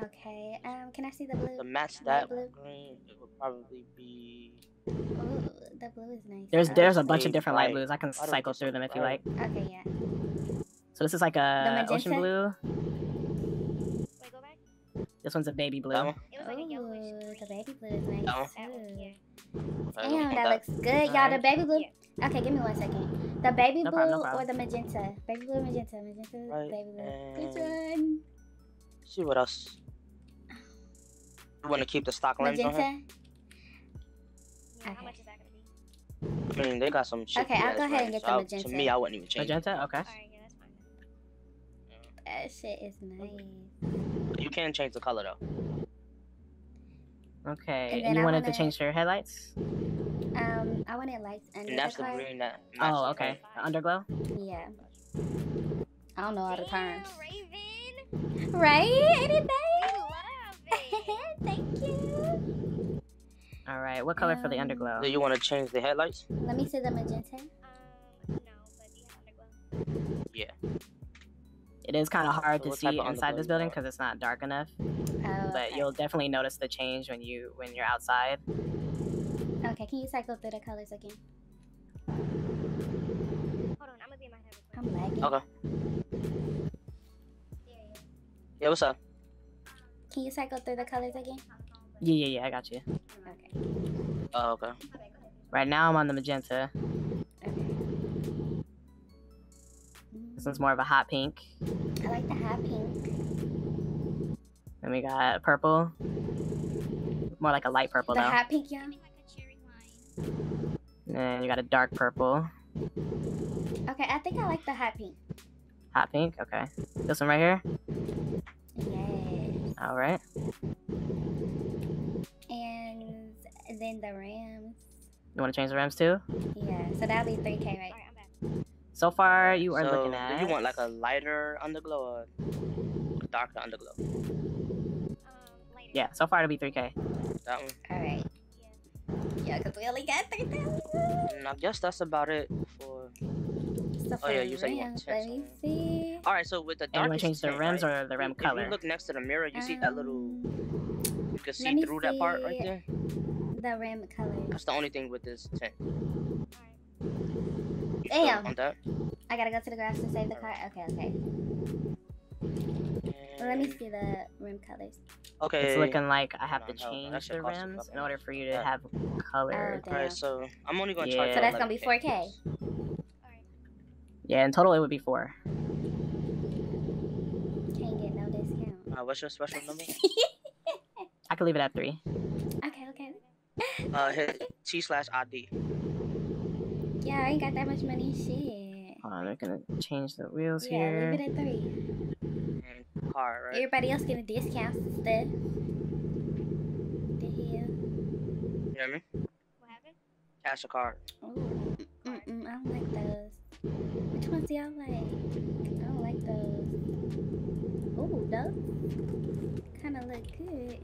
Speaker 3: Okay, um, can I see the blue?
Speaker 5: To match that
Speaker 3: blue.
Speaker 5: green, it would probably be.
Speaker 3: Ooh, the blue is nice.
Speaker 11: There's there's a bunch of different light blues. I can
Speaker 5: Why
Speaker 11: cycle through them if you like.
Speaker 3: Okay, yeah.
Speaker 11: So this is like a ocean blue.
Speaker 4: Wait, go back.
Speaker 11: This one's a baby blue.
Speaker 4: It was like a yellowish.
Speaker 3: Ooh, the baby blue is nice
Speaker 5: That one?
Speaker 4: That one,
Speaker 3: too.
Speaker 4: yeah.
Speaker 5: Okay,
Speaker 3: Damn, that looks good, y'all. The baby blue. Okay, give me one second. The baby
Speaker 11: No
Speaker 3: blue
Speaker 11: problem, no
Speaker 3: or the magenta? Baby blue, magenta, magenta,
Speaker 5: Right,
Speaker 3: baby blue. Which
Speaker 5: and-
Speaker 3: one?
Speaker 5: See what else? You want to keep the stock lens on here?
Speaker 3: Magenta.
Speaker 4: Yeah, How
Speaker 3: Okay.
Speaker 4: much is that gonna be?
Speaker 5: I mean, they got some shit.
Speaker 3: Okay, I'll go ahead and get the magenta.
Speaker 5: To me, I wouldn't even change. it.
Speaker 11: Magenta. Okay.
Speaker 4: Alright, yeah, that's fine.
Speaker 3: That shit is nice.
Speaker 5: You can change the color though.
Speaker 11: Okay.
Speaker 3: And
Speaker 11: And, you
Speaker 3: I
Speaker 11: wanted
Speaker 3: wanna-
Speaker 11: to change your headlights?
Speaker 3: Um, I wanted lights under
Speaker 5: And that's
Speaker 3: the
Speaker 5: the
Speaker 3: car.
Speaker 5: green that.
Speaker 11: Oh, okay. The underglow.
Speaker 3: Yeah. I don't know how to
Speaker 4: Damn,
Speaker 3: terms.
Speaker 4: Reivyn.
Speaker 3: Right? Ain't it
Speaker 4: We
Speaker 3: nice?
Speaker 4: love it.
Speaker 3: Thank you.
Speaker 11: All right. What color for the
Speaker 3: Um,
Speaker 11: underglow?
Speaker 5: Do you want to change the headlights?
Speaker 3: Let me see the magenta.
Speaker 4: Um, no, but do you have underglow?
Speaker 5: Yeah.
Speaker 11: It is kind of hard
Speaker 5: So
Speaker 11: to see inside this building because it's not dark enough.
Speaker 3: Oh,
Speaker 11: But
Speaker 3: okay.
Speaker 11: you'll definitely notice the change when you when you're outside.
Speaker 3: Okay, can you cycle through the colors again?
Speaker 4: Hold on, I'm gonna be in my head.
Speaker 3: I'm lagging.
Speaker 5: Okay. Yeah, what's up?
Speaker 3: Can you cycle through the colors again?
Speaker 11: Yeah, yeah, yeah. I got you.
Speaker 3: Okay.
Speaker 5: Oh, okay.
Speaker 11: Right now I'm on the magenta. This one's more of a hot pink.
Speaker 3: I like the hot pink.
Speaker 11: Then we got purple. More like a light purple
Speaker 3: The
Speaker 11: though.
Speaker 3: hot pink, yeah.
Speaker 11: And then you got a dark purple.
Speaker 3: Okay, I think I like the hot pink.
Speaker 11: Hot pink, okay. This one right here.
Speaker 3: Yes.
Speaker 11: All right.
Speaker 3: And then the rims.
Speaker 11: You want to change the rims too?
Speaker 3: Yeah, so that'll be 3K, right?
Speaker 11: So far, you are
Speaker 5: so,
Speaker 11: looking
Speaker 5: do
Speaker 11: at.
Speaker 5: you want like a lighter underglow or a darker underglow?
Speaker 11: Yeah, so far it'll be 3K.
Speaker 5: That one.
Speaker 3: Alright. Yeah, because we only got 3,000.
Speaker 5: And I guess that's about it for.
Speaker 3: So
Speaker 5: Oh yeah, you said you want
Speaker 3: rims, let me see.
Speaker 5: All right, so with the
Speaker 11: And you want to change the rims
Speaker 5: right,
Speaker 11: or the rim
Speaker 5: if
Speaker 11: color?
Speaker 5: you look next to the mirror, you see that little. You can see
Speaker 3: Um, me
Speaker 5: through that part right there.
Speaker 3: The rim color.
Speaker 5: That's the only thing with this tint.
Speaker 3: Damn.
Speaker 5: On that.
Speaker 3: I gotta go to the grass to save the car. Okay, okay. Well, let me see the rim colors.
Speaker 5: Okay.
Speaker 11: It's looking like I have to
Speaker 5: Hold on, hold on. That
Speaker 11: change the rims in order for you to
Speaker 5: Yeah.
Speaker 11: have color.
Speaker 3: Oh,
Speaker 5: Alright, so I'm only gonna
Speaker 11: Yeah.
Speaker 5: charge.
Speaker 3: So that's gonna be
Speaker 5: 11K.
Speaker 3: 4K.
Speaker 11: Yeah, in total it would be four.
Speaker 3: Can't get no discount.
Speaker 5: Uh, what's your special number?
Speaker 11: I could leave it at three.
Speaker 3: Okay, okay.
Speaker 5: uh, hit T slash ID.
Speaker 3: Yeah, I ain't got that much money. Shit.
Speaker 11: Hold on, they're gonna change the wheels here.
Speaker 3: Yeah,
Speaker 11: here.
Speaker 3: leave it at three.
Speaker 5: And car, right?
Speaker 3: Everybody else getting discounts and stuff. The hell?
Speaker 5: You hear me? What happened? Cash a card.
Speaker 3: Ooh, mm-mm, I don't like those. Which ones do y'all like? I don't like those. Ooh, those kind of look good.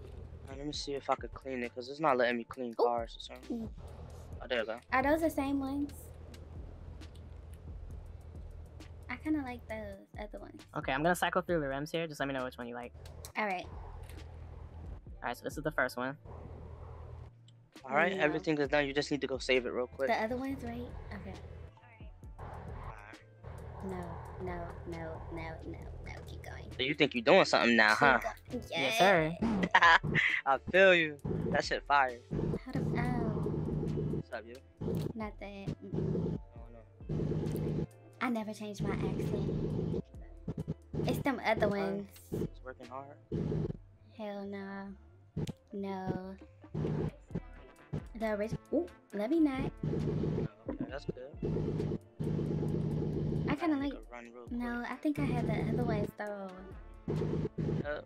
Speaker 5: Let me see if I could clean it, cause it's not letting me clean cars or something.
Speaker 3: Mm.
Speaker 5: Oh, there you go.
Speaker 3: Are those the same ones? I kind of like those other ones.
Speaker 11: Okay, I'm gonna cycle through the rims here. Just let me know which one you like.
Speaker 3: All right.
Speaker 11: All right, so this is the first one.
Speaker 5: All right,
Speaker 3: Yeah.
Speaker 5: everything is done. You just need to go save it real quick.
Speaker 3: The other ones, right? Okay. No, no, no, no, no, no. Keep going.
Speaker 5: So you think you're doing something now, huh?
Speaker 3: Keep going.
Speaker 11: Yes, sir.
Speaker 5: I feel you. That shit fire.
Speaker 3: How the, oh,
Speaker 5: What's up, you?
Speaker 3: not that. Mm-mm. I never changed my accent. It's them other ones.
Speaker 5: It's working hard.
Speaker 3: Hell no. No. The original. Ooh, let me not.
Speaker 5: Okay, that's good.
Speaker 3: I kind of like. No, I think I had the other ones though.
Speaker 5: Uh,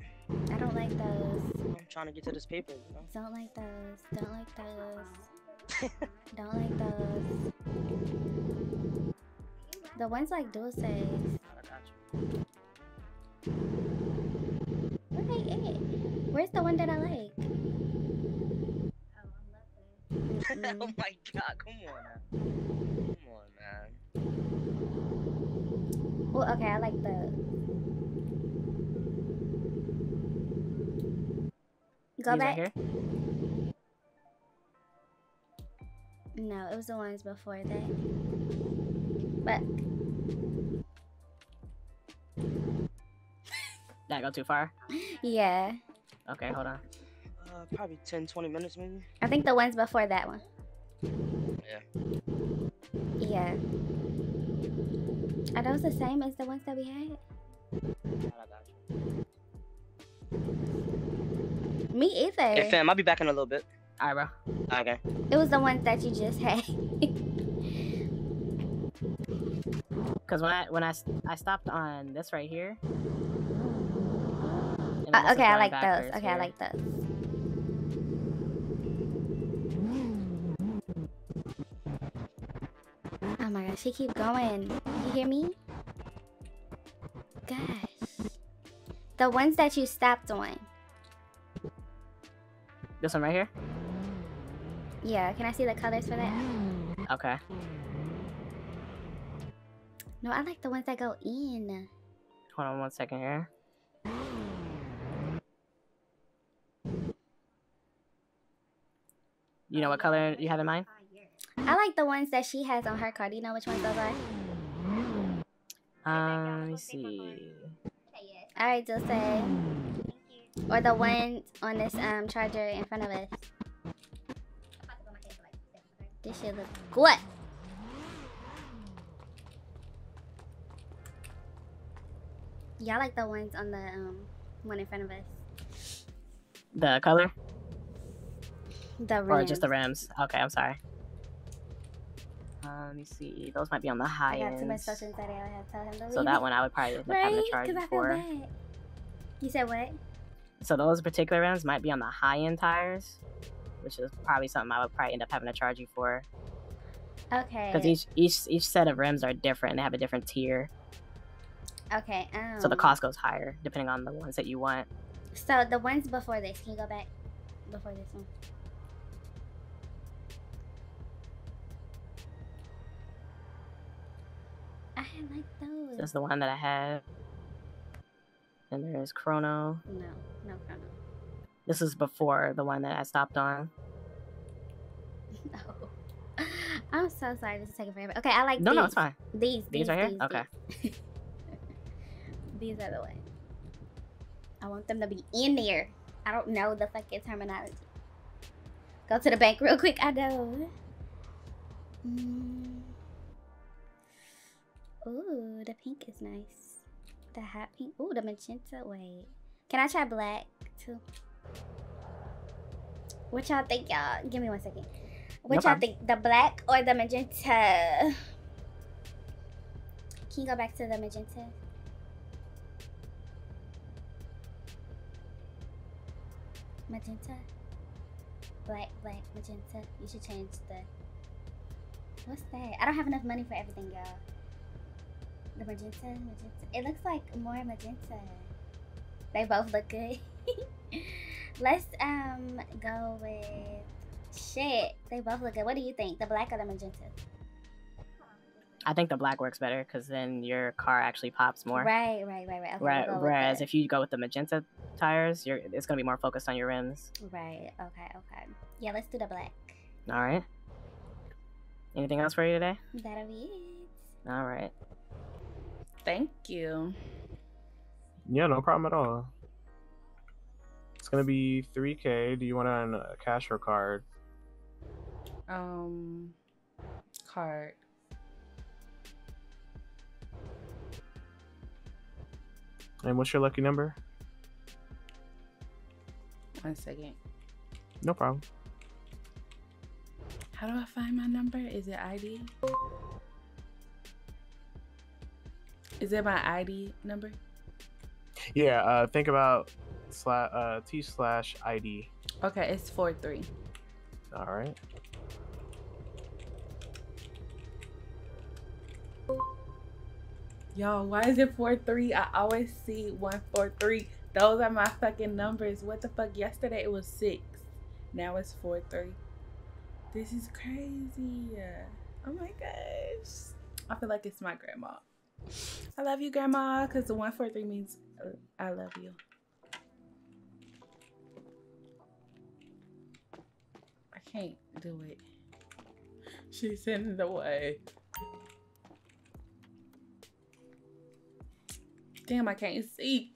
Speaker 3: I don't like those.
Speaker 5: I'm trying to get to this paper, you know?
Speaker 3: Don't like those. Don't like those. don't like those. The ones like dual saves.
Speaker 5: I got you.
Speaker 3: Where they? Where's the one that I like?
Speaker 5: oh mm. my god, come on. Come on, man.
Speaker 3: Well, okay, I like the. Go
Speaker 11: These right
Speaker 3: back.
Speaker 11: here.
Speaker 3: No, it was the ones before that. But
Speaker 11: Did I go too far?
Speaker 3: yeah,
Speaker 11: Okay, hold on.
Speaker 5: Uh, probably 10, 20 minutes maybe.
Speaker 3: I think the ones before that one.
Speaker 5: Yeah.
Speaker 3: Yeah. Are those the same as the ones that we had?
Speaker 5: I.
Speaker 3: Me either.
Speaker 5: Hey, fam, I'll be back in a little bit.
Speaker 11: All right, bro.
Speaker 5: Okay.
Speaker 3: It was the ones that you just had.
Speaker 11: Because when I when I I stopped on this right here.
Speaker 3: Uh, okay, I like those. Okay, I like those. Oh my gosh, she keep going. You hear me? Gosh. The ones that you stopped on.
Speaker 11: This one right here.
Speaker 3: Yeah, can I see the colors for that?
Speaker 11: Okay.
Speaker 3: No, I like the ones that go in.
Speaker 11: Hold on one second here. You know what color you have in mind?
Speaker 3: I like the ones that she has on her card. Do you know which ones those are?
Speaker 11: Um, let me see.
Speaker 3: Alright, Dulce. Or the one on this um charger in front of us. This shit look good. Y'all like the ones on the um one in front of us.
Speaker 11: The color
Speaker 3: The
Speaker 11: or just the
Speaker 3: rims.
Speaker 11: Okay, I'm sorry. Uh, let me see. Those might be on the high
Speaker 3: I got too
Speaker 11: end.
Speaker 3: much stuff inside. I have to tell him to
Speaker 11: So that one I would probably end up
Speaker 3: right?
Speaker 11: having to charge
Speaker 3: I feel
Speaker 11: for.
Speaker 3: bad. You said what?
Speaker 11: So those particular rims might be on the high end tires, which is probably something I would probably end up having to charge you for.
Speaker 3: Okay.
Speaker 11: Because each each each set of rims are different and they have a different tier,
Speaker 3: Okay. Um,
Speaker 11: so the cost goes higher depending on the ones that you want.
Speaker 3: So the ones before this, can you go back before this one? I like those.
Speaker 11: That's the one that I have. And there's Chrono.
Speaker 3: No, no chrono.
Speaker 11: This is before the one that I stopped on.
Speaker 3: No. I'm so sorry. This is taking forever. Okay, I like
Speaker 11: No,
Speaker 3: these.
Speaker 11: no, no, it's fine.
Speaker 3: These,
Speaker 11: These right here? Okay.
Speaker 3: These. the ones. I want them to be in there. I don't know the fucking terminology. Go to the bank real quick. I know. Mm. Ooh, the pink is nice. The hot pink. Ooh, the magenta. Wait. Can I try black too? What y'all think, y'all? Give me one second. What y'all think? The black or the magenta? Can you go back to the magenta? Magenta? Black, black, magenta. You should change the. What's that? I don't have enough money for everything, y'all. The magenta, magenta. It looks like more magenta. They both look good. Let's um go with shit. They both look good. What do you think? The black or the magenta?
Speaker 11: I think the black works better because then your car actually pops more.
Speaker 3: Right, right, right, right. Okay,
Speaker 11: Right.
Speaker 3: we'll
Speaker 11: Whereas if you go with the magenta tires, you're it's gonna be more focused on your rims.
Speaker 3: Right. Okay. Okay. Yeah. Let's do the black.
Speaker 11: All right. Anything else for you today?
Speaker 3: That'll be it.
Speaker 11: All right.
Speaker 1: Thank you.
Speaker 7: Yeah, no problem at all. It's gonna be 3k. Do you want it on a cash or card?
Speaker 1: Um, card.
Speaker 7: And what's your lucky number?
Speaker 1: One second.
Speaker 7: No problem.
Speaker 1: How do I find my number? Is it ID? Is it my ID number?
Speaker 7: Yeah, uh, think about sla- uh, T slash ID.
Speaker 1: Okay, it's four three.
Speaker 7: All right.
Speaker 1: Yo, why is it four three? I always see one four three. Those are my fucking numbers. What the fuck? Yesterday it was six. Now it's four three. This is crazy. Oh my gosh. I feel like it's my grandma. I love you, grandma, because the one four three means uh, I love you. I can't do it. She's in the way. Damn, I can't see.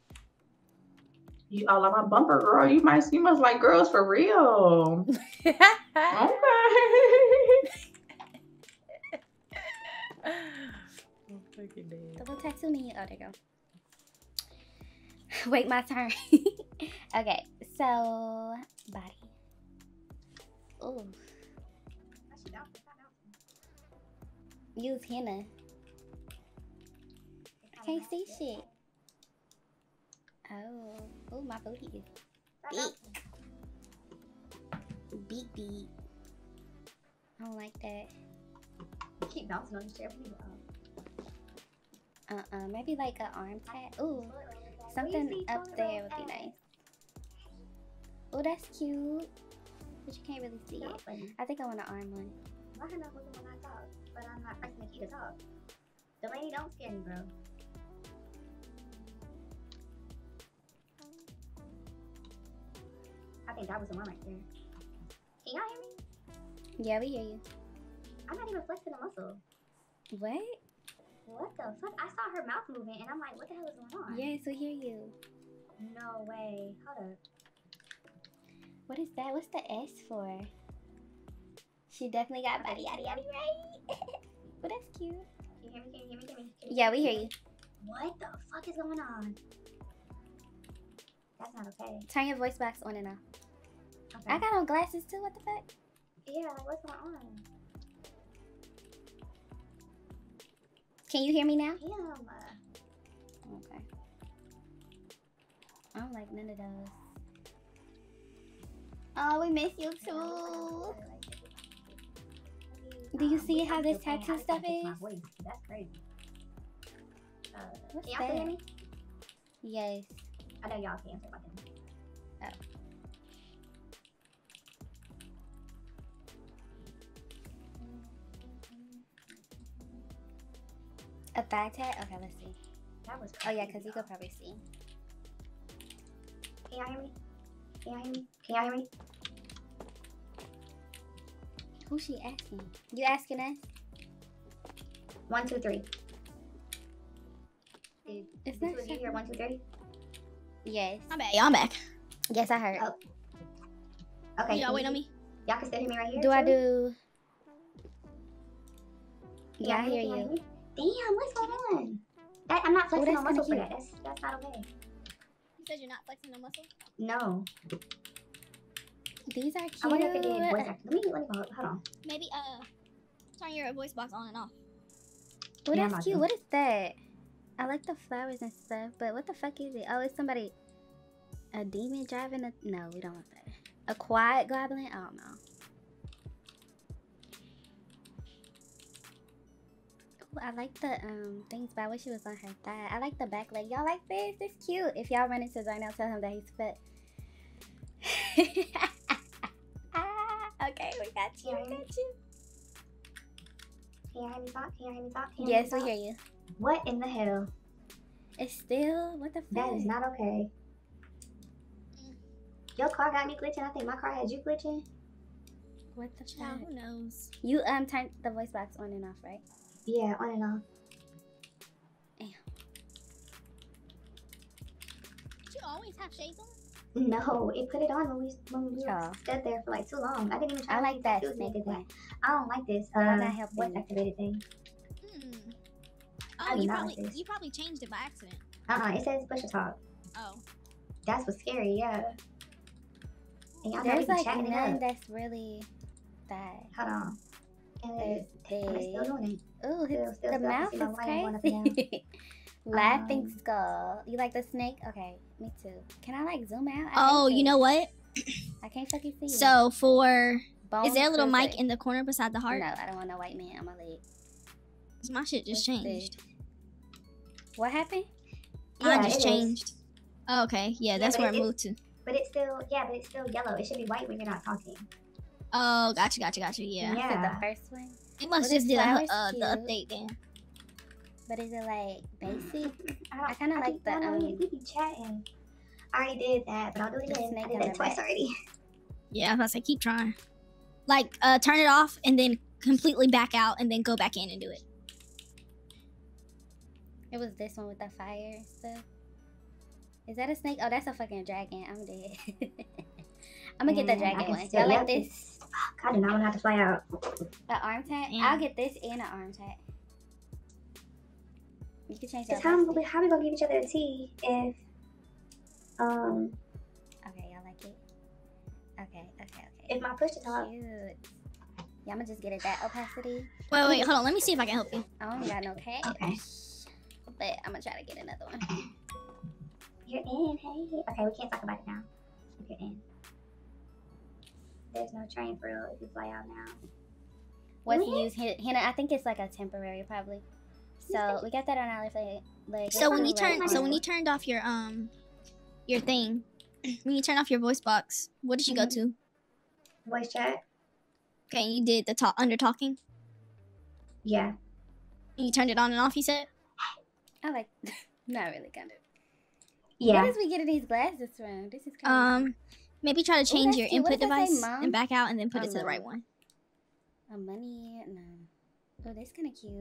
Speaker 9: You all on my bumper, girl. You might you must like girls for real. okay.
Speaker 1: I'm fucking dead.
Speaker 3: Double tattoo me. Oh, there you go. Wait, my turn. okay, so body. Ooh. Use henna. I can't see shit. Oh, oh, my booty is big. Big, big. I don't like that.
Speaker 12: Keep bouncing on your chair.
Speaker 3: Uh-uh, maybe like an arm tat. Ooh, something up there would be nice. Oh, that's cute. But you can't really see it. I think I want an arm one.
Speaker 12: Why can I look when I talk, but I'm not pressing the key to talk? Delaney, don't scare me, bro. Think that was the one right there. Can y'all hear me?
Speaker 3: Yeah, we hear you.
Speaker 12: I'm not even flexing a muscle.
Speaker 3: What?
Speaker 12: What the fuck? I saw her mouth moving, and I'm like, what the hell is going on?
Speaker 3: Yes, we hear you.
Speaker 12: No way. Hold up.
Speaker 3: What is that? What's the S for? She definitely got body, yaddy, yaddy, right? but that's cute.
Speaker 12: Can you hear me? Can you hear me? Can you hear me?
Speaker 3: Yeah, we hear you.
Speaker 12: What the fuck is going on? That's not okay.
Speaker 3: Turn your voice box on and off.
Speaker 12: Okay.
Speaker 3: I got on glasses too. What the fuck?
Speaker 12: Yeah, what's going on?
Speaker 3: Can you hear me now?
Speaker 12: Damn.
Speaker 3: Okay. I don't like none of those. Oh, we miss you too. Do you see how this tattoo stuff is?
Speaker 12: That's crazy. Uh,
Speaker 3: What's
Speaker 12: can still hear
Speaker 3: that? Yes.
Speaker 12: I know y'all can't. so I can.
Speaker 3: Oh. A thigh tat? Okay, let's see.
Speaker 12: That was
Speaker 3: Oh yeah, because you could probably see.
Speaker 12: Can y'all hear me? Can y'all hear me? Can y'all hear me?
Speaker 3: Who's she asking? You asking us?
Speaker 12: One, two, three. Did,
Speaker 3: It's
Speaker 12: this
Speaker 3: not
Speaker 12: you here? One, two, three.
Speaker 3: Yes.
Speaker 4: I'm back. Y'all back.
Speaker 3: Yes, I heard.
Speaker 12: Oh. Okay.
Speaker 4: Y'all
Speaker 12: can
Speaker 4: wait on me.
Speaker 12: Y'all can still hear me right here.
Speaker 3: Do I do? Yeah, I hear
Speaker 12: y'all
Speaker 3: you.
Speaker 12: Me? Damn, what's going on? That, I'm not flexing
Speaker 3: that's
Speaker 12: no muscle for
Speaker 3: kinda
Speaker 12: that. That's that's not okay.
Speaker 4: You said you're not flexing no muscle.
Speaker 12: No.
Speaker 3: These are cute.
Speaker 12: I wonder if it did voice acting. Let me let me hold, hold on.
Speaker 4: Maybe uh, turn your voice box on and off.
Speaker 3: Oh,
Speaker 12: Yeah, I'm
Speaker 3: that's
Speaker 12: not
Speaker 3: cute.
Speaker 12: doing
Speaker 3: What is that? I like the flowers and stuff, but what the fuck is it? Oh, it's somebody. A demon driving a. No, we don't want that. A quiet goblin? I don't know. I like the um things, but I wish it was on her thigh. I like the back leg. Y'all like this? It's cute. If y'all run into Zarnell, tell him that he's fit. ah, okay, we got you. We got you.
Speaker 12: Can y'all hear me talk? Can y'all hear me talk? Can
Speaker 3: Yes,
Speaker 12: me
Speaker 3: we hear you.
Speaker 12: What in the hell?
Speaker 3: It's still what the fuck?
Speaker 12: That is not okay. Your car got me glitching. I think my car had you glitching.
Speaker 3: What the
Speaker 4: Child,
Speaker 3: fuck?
Speaker 4: who knows?
Speaker 3: You um turned the voice box on and off, right?
Speaker 12: Yeah, on and off.
Speaker 4: Did You always have shades on.
Speaker 12: No, it put it on when we when we
Speaker 3: Yeah.
Speaker 12: stood there for like too long. I didn't even try
Speaker 3: I like that Snake
Speaker 12: that. I don't like this.
Speaker 3: Why
Speaker 12: Uh,
Speaker 3: not helping
Speaker 12: voice activated thing. I
Speaker 4: Oh, you probably
Speaker 12: like
Speaker 4: you probably changed it by accident.
Speaker 12: Uh uh it says push to talk.
Speaker 4: Oh.
Speaker 12: That's what's scary. Yeah. And y'all
Speaker 3: There's like none that's really that.
Speaker 12: Hold on. And
Speaker 3: There's
Speaker 12: it's, it's still
Speaker 3: this.
Speaker 12: doing it.
Speaker 3: Ooh, his, the
Speaker 12: still,
Speaker 3: mouth is
Speaker 12: line going up and
Speaker 3: crazy. Laughing
Speaker 12: Um,
Speaker 3: skull. You like the snake? Okay, me too. Can I like zoom out? I
Speaker 4: Oh, you know what?
Speaker 3: I can't fucking see you.
Speaker 4: So for
Speaker 3: Bones
Speaker 4: is there a little mic
Speaker 3: the-
Speaker 4: in the corner beside the heart?
Speaker 3: No, I don't want no white man on my leg.
Speaker 4: 'Cause My shit just
Speaker 3: What's
Speaker 4: changed.
Speaker 3: What happened?
Speaker 4: Mine
Speaker 12: Yeah,
Speaker 4: just changed. Oh, okay, yeah, that's
Speaker 12: but
Speaker 4: where
Speaker 12: it-
Speaker 4: I
Speaker 12: it-
Speaker 4: moved to.
Speaker 12: But it's still yeah, but it's still yellow. It should be white when you're not talking.
Speaker 4: Oh, gotcha, gotcha, gotcha. Yeah.
Speaker 3: You said
Speaker 12: Yeah.
Speaker 3: the first one.
Speaker 4: It must
Speaker 3: Well,
Speaker 4: just
Speaker 3: this
Speaker 4: did a,
Speaker 3: flower's
Speaker 4: uh, the update then.
Speaker 3: But is it like basic?
Speaker 12: I,
Speaker 3: I kind of like
Speaker 12: keep-
Speaker 3: the
Speaker 12: I we,
Speaker 3: um.
Speaker 12: we be chatting. I already did that, but I'll do it again.
Speaker 3: snake
Speaker 12: I did
Speaker 3: on
Speaker 12: that twice
Speaker 3: back.
Speaker 12: already.
Speaker 4: Yeah, I was about to say keep trying. Like, uh, turn it off and then completely back out and then go back in and do it.
Speaker 3: It was this one with the fire stuff. Is that a snake? Oh, that's a fucking dragon. I'm dead. I'm gonna get the dragon one.
Speaker 12: still
Speaker 3: Y'all like
Speaker 12: love
Speaker 3: this?
Speaker 12: Fuck, I do not want to have to fly out.
Speaker 3: An arm tat?
Speaker 4: Yeah.
Speaker 3: I'll get this and an arm tat. You can change
Speaker 12: So
Speaker 3: that.
Speaker 12: how, we- how we gonna give each other a T if um
Speaker 3: Okay, y'all like it? Okay, okay, okay.
Speaker 12: if my push to talk
Speaker 3: Cute. Yeah, I'm gonna just get it that opacity.
Speaker 4: Wait, wait, hold on. Let me see if I can help you.
Speaker 3: I don't got no cash.
Speaker 12: Okay.
Speaker 3: But I'm gonna try to get another one.
Speaker 12: you're in, hey. Okay, we can't talk about it now. You're in. There's no train for real if you fly out now.
Speaker 3: What's
Speaker 12: Really?
Speaker 3: used Hen- henna? I think it's like a temporary, probably. So we got that on our left leg. leg.
Speaker 4: So when you
Speaker 3: Right
Speaker 4: turn, so when you turned off your um, your thing, when you turn off your voice box, what did you go
Speaker 12: Mhm.
Speaker 4: to?
Speaker 12: Voice chat?
Speaker 4: Okay, you did the talk under talking.
Speaker 12: Yeah.
Speaker 4: You turned it on and off. You said.
Speaker 3: I like, not really, kind of.
Speaker 12: Yeah.
Speaker 3: Where is we getting these glasses from? This is crazy.
Speaker 4: Um, maybe try to change
Speaker 3: that's
Speaker 4: your input
Speaker 3: does say,
Speaker 4: device and back out, and then put
Speaker 3: Oh,
Speaker 4: it to the right one.
Speaker 3: A money, no. Oh, that's kind of cute.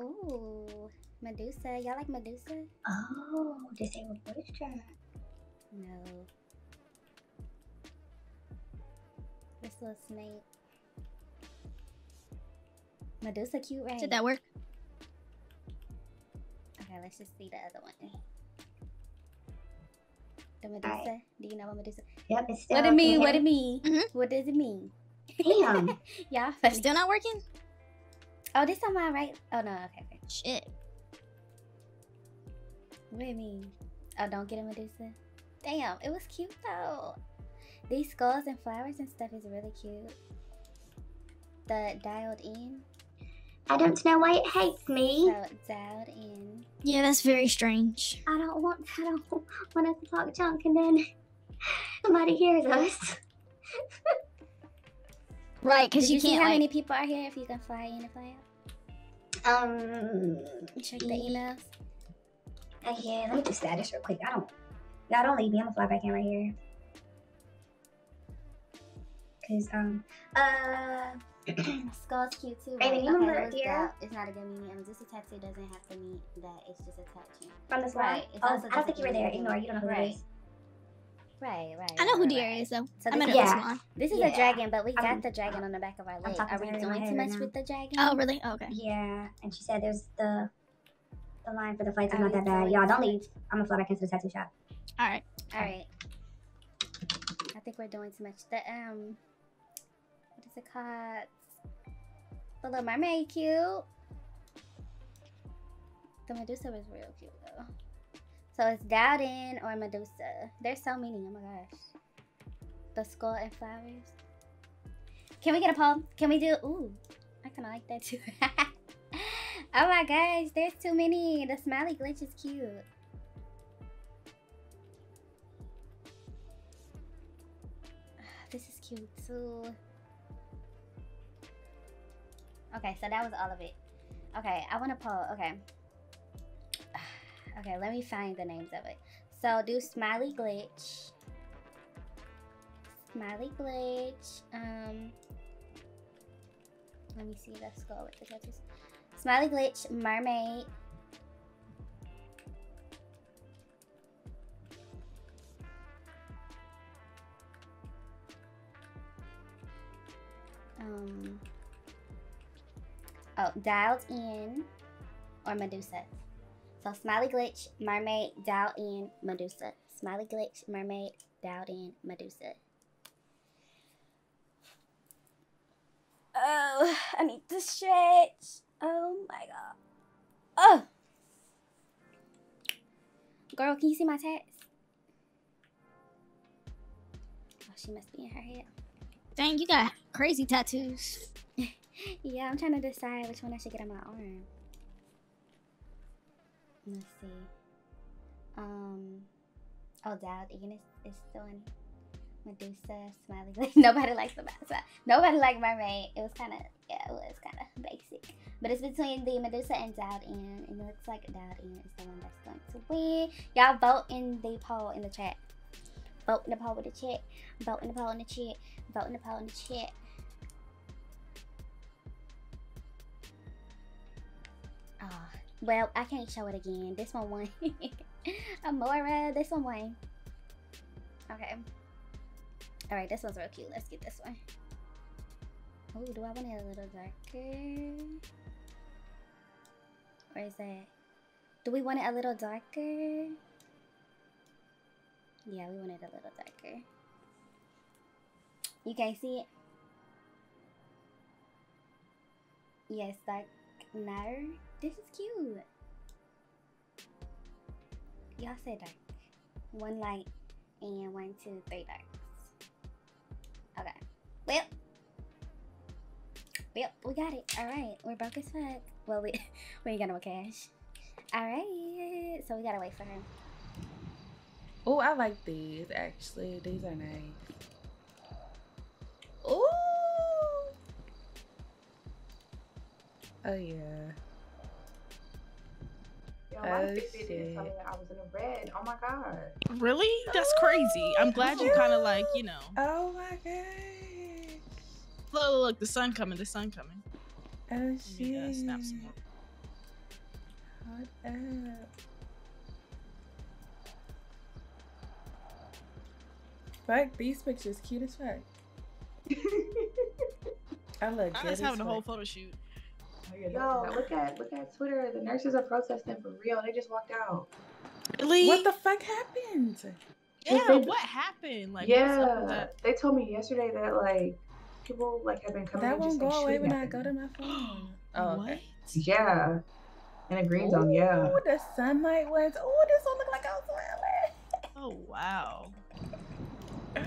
Speaker 3: Ooh, Medusa. Y'all like Medusa?
Speaker 12: Oh, disabled voice chat.
Speaker 3: No. This little snake. Medusa cute, right?
Speaker 4: Did that work?
Speaker 3: Okay, Okay, let's just see the other one. The Medusa. Do you know what Medusa?
Speaker 12: Yep, it's still
Speaker 3: What it mean?
Speaker 12: in
Speaker 3: What
Speaker 12: here. Mm-hmm.
Speaker 3: it mean? Mm-hmm. What does it mean?
Speaker 12: Damn.
Speaker 3: Y'all funny.
Speaker 4: Still not working?
Speaker 3: Oh, this on my right. Oh no. Okay. okay.
Speaker 4: Shit.
Speaker 3: What do you mean? Oh, don't get a Medusa. Damn, it was cute though. These skulls and flowers and stuff is really cute. The dialed in.
Speaker 12: I don't know why it hates me.
Speaker 3: So dialed in.
Speaker 4: Yeah, that's very strange.
Speaker 12: I don't want. I don't want us to talk junk, and then somebody hears us.
Speaker 4: Right, because you
Speaker 3: you
Speaker 4: can't
Speaker 3: how
Speaker 4: like.
Speaker 3: many people are here? If you can fly in and fly out.
Speaker 12: Um.
Speaker 3: Check the emails.
Speaker 12: Uh, yeah, let me do status real quick. I don't. Y'all don't leave me. I'm gonna fly back in right here. Cause um uh
Speaker 3: Skull's cute too.
Speaker 12: Raven,
Speaker 3: right?
Speaker 12: you remember
Speaker 3: it was that- It's not a good meaning. Um, just a tattoo doesn't have to mean that it's just a tattoo.
Speaker 12: from the
Speaker 3: Right.
Speaker 12: slide. Oh, I don't think you were there. Ignore. You don't know who
Speaker 3: right.
Speaker 12: it is.
Speaker 3: Right, right.
Speaker 4: I know who
Speaker 3: right,
Speaker 4: Deer
Speaker 3: right.
Speaker 4: is though.
Speaker 3: So
Speaker 4: I met
Speaker 3: this
Speaker 4: her
Speaker 3: is-
Speaker 4: at the.
Speaker 3: This is
Speaker 12: Yeah.
Speaker 3: a dragon, but we got
Speaker 12: I'm-
Speaker 3: the dragon on the back of our leg. Are we
Speaker 12: her in my
Speaker 3: doing too much
Speaker 12: now.
Speaker 3: with the dragon?
Speaker 4: Oh, really? Oh, okay.
Speaker 12: Yeah, and she said there's the the line for the flights is
Speaker 3: Are
Speaker 12: not that bad. Y'all don't leave. I'm gonna fly back into the tattoo shop.
Speaker 4: All right.
Speaker 3: All right. I think we're doing too much. The um, what is it called? Little Mermaid, cute. The Medusa was real cute though. So it's Dowden or Medusa. There's so many. Oh my gosh. The skull and flowers. Can we get a poll? Can we do? Ooh, I kind of like that too. oh my gosh, there's too many. The smiley glitch is cute. This is cute too. Okay, so that was all of it. Okay, I want to pull. Okay. Okay, let me find the names of it. So do Smiley Glitch. Smiley Glitch. Um. Let me see Let's go with the tattoos. Smiley Glitch, Mermaid. Um. Oh, dialed in or Medusa. So Smiley Glitch, Mermaid, dialed in, Medusa. Smiley Glitch, Mermaid, dialed in, Medusa. Oh, I need to stretch. Oh my god. Oh. Girl, can you see my tats? Oh, she must be in her head.
Speaker 4: Dang, you got crazy tattoos.
Speaker 3: Yeah, I'm trying to decide which one I should get on my arm. Let's see. Um. Oh, Dialed In is, is still in. Medusa, Smiley Glitch. Nobody likes the Medusa. Nobody liked Mermaid. It was kind of, yeah, it was kind of basic. But it's between the Medusa and Dialed In. And it looks like Dialed In is the one that's going to win. Y'all vote in the poll in the chat. Vote in the poll with the chat. Vote in the poll in the chat. Vote in the poll in the chat. Ah, well, I can't show it again. This one won. Amora, this one won. Okay. Alright, this one's real cute. Let's get this one. Oh, do I want it a little darker? Or is that... Do we want it a little darker? Yeah, we want it a little darker. You can't see it? Yes, dark. No. This is cute. Y'all said dark. One light and one, two, three darks. Okay. Well. Well, we got it. Alright. We're broke as fuck. Well, we, we ain't got no cash. Alright. So we gotta wait for her.
Speaker 1: Oh, I like these actually. These are nice. Ooh. Oh yeah.
Speaker 9: Yo, my
Speaker 1: Oh,
Speaker 9: Fitbit didn't tell me that I was in the red. Oh my god.
Speaker 8: Really? That's crazy. I'm glad you kind of like, you know.
Speaker 1: Oh my god.
Speaker 8: Look, look, look, the sun coming, the sun coming.
Speaker 1: Oh
Speaker 8: Let me
Speaker 1: shit.
Speaker 8: uh, snap some more.
Speaker 1: Hold up. Fuck, these pictures cute as fuck. I look
Speaker 8: I
Speaker 1: good
Speaker 8: was
Speaker 1: as
Speaker 8: having a whole photo shoot.
Speaker 9: Yo, look at look at Twitter. The nurses are protesting for real. They just walked out.
Speaker 8: Really?
Speaker 1: What the fuck happened?
Speaker 8: Yeah,
Speaker 9: they-
Speaker 8: what happened? Like, what's up with
Speaker 9: yeah,
Speaker 8: that?
Speaker 9: they told me yesterday that like people like have been coming.
Speaker 1: That
Speaker 9: and just,
Speaker 1: won't
Speaker 9: like,
Speaker 1: go away when
Speaker 9: at
Speaker 1: I go
Speaker 9: them.
Speaker 1: to my phone. Oh, okay.
Speaker 9: Yeah, in a green zone. Yeah.
Speaker 1: Oh, the sunlight ones. Oh, this one look like I was smiling.
Speaker 8: Oh wow.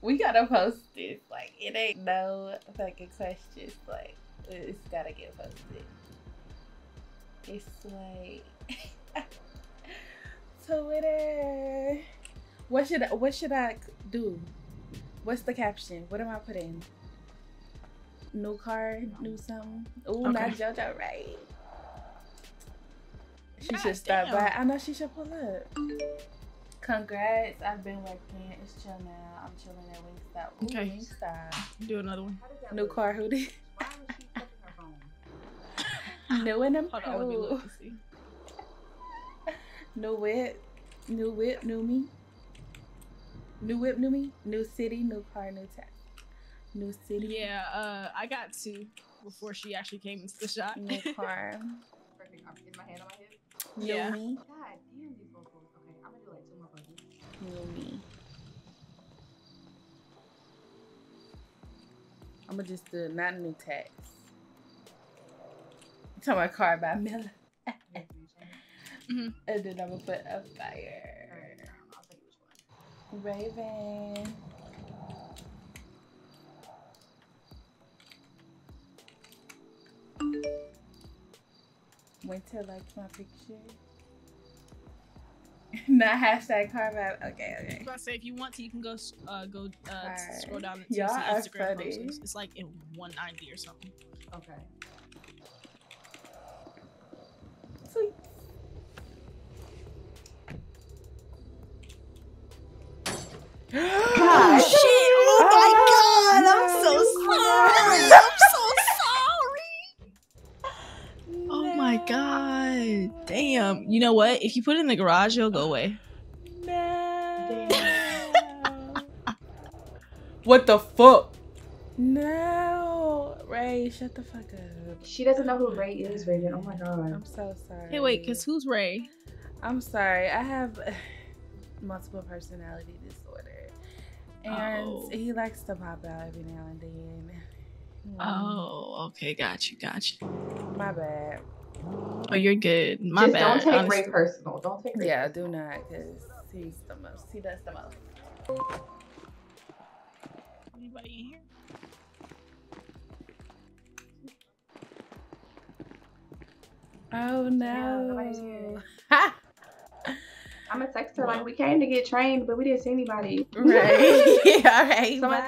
Speaker 1: We gotta post this. Like, it ain't no fucking questions. Like, it's gotta get posted. It's like Twitter. What should I, what should I do? What's the caption? What am I putting? New car, new something. Ooh, not
Speaker 8: Okay.
Speaker 1: JoJo, right? She
Speaker 8: God
Speaker 1: should stop by. I know she should pull up. Congrats, I've been working. It's chill now. I'm chilling at Wingstop. Ooh,
Speaker 8: Okay.
Speaker 1: Wingstop.
Speaker 8: Do another one.
Speaker 1: New car hoodie.
Speaker 9: Why was she her phone?
Speaker 1: New and I'm
Speaker 8: Hold on, let me look and see.
Speaker 1: New whip, new whip, new me. New whip, new me. New city, new car, new tax. New city,
Speaker 8: Yeah, uh, I got two before she actually came into the shot.
Speaker 1: new car,
Speaker 9: in my hand on my hip.
Speaker 1: new
Speaker 8: Yeah.
Speaker 1: me,
Speaker 9: God damn these vocals. Okay, I'm gonna do like two more
Speaker 1: me. I'm gonna just do not new tax. Tell my car by Miller.
Speaker 8: Mhm.
Speaker 1: And then I'm gonna put a fire.
Speaker 9: I'll tell you.
Speaker 1: Reivyn. Winter likes my picture. Not hashtag car vibe. Okay,
Speaker 8: I was
Speaker 1: okay.
Speaker 8: about to say, if you want to, you can go uh, go uh,
Speaker 1: Alright.
Speaker 8: scroll down to
Speaker 1: Y'all
Speaker 8: see
Speaker 1: are
Speaker 8: Instagram
Speaker 1: funny.
Speaker 8: posts. It's like in 190 or something.
Speaker 9: Okay.
Speaker 1: Sweet.
Speaker 8: Oh my god! Damn. You know what? If you put it in the garage, it'll go away.
Speaker 1: No. what the fuck? No. Ray, shut the fuck up.
Speaker 9: She doesn't know who Ray is, Reivyn. Oh my god.
Speaker 1: I'm so sorry.
Speaker 8: Hey, wait, cause who's Ray?
Speaker 1: I'm sorry. I have multiple personality disorder. And
Speaker 8: Oh.
Speaker 1: he likes to pop out every now and then.
Speaker 8: Oh, okay, got you, got you.
Speaker 1: My bad.
Speaker 8: Oh, you're good. My
Speaker 9: Just
Speaker 8: bad.
Speaker 9: Don't take
Speaker 8: honestly.
Speaker 9: Ray personal. Don't take Ray.
Speaker 1: Yeah,
Speaker 9: personal.
Speaker 1: do not, because he's the most. He does the most.
Speaker 8: Anybody in here?
Speaker 1: Oh no. Yeah,
Speaker 9: I'm a texter like we came to get trained, but we didn't see anybody.
Speaker 1: Right. yeah, all right. Somebody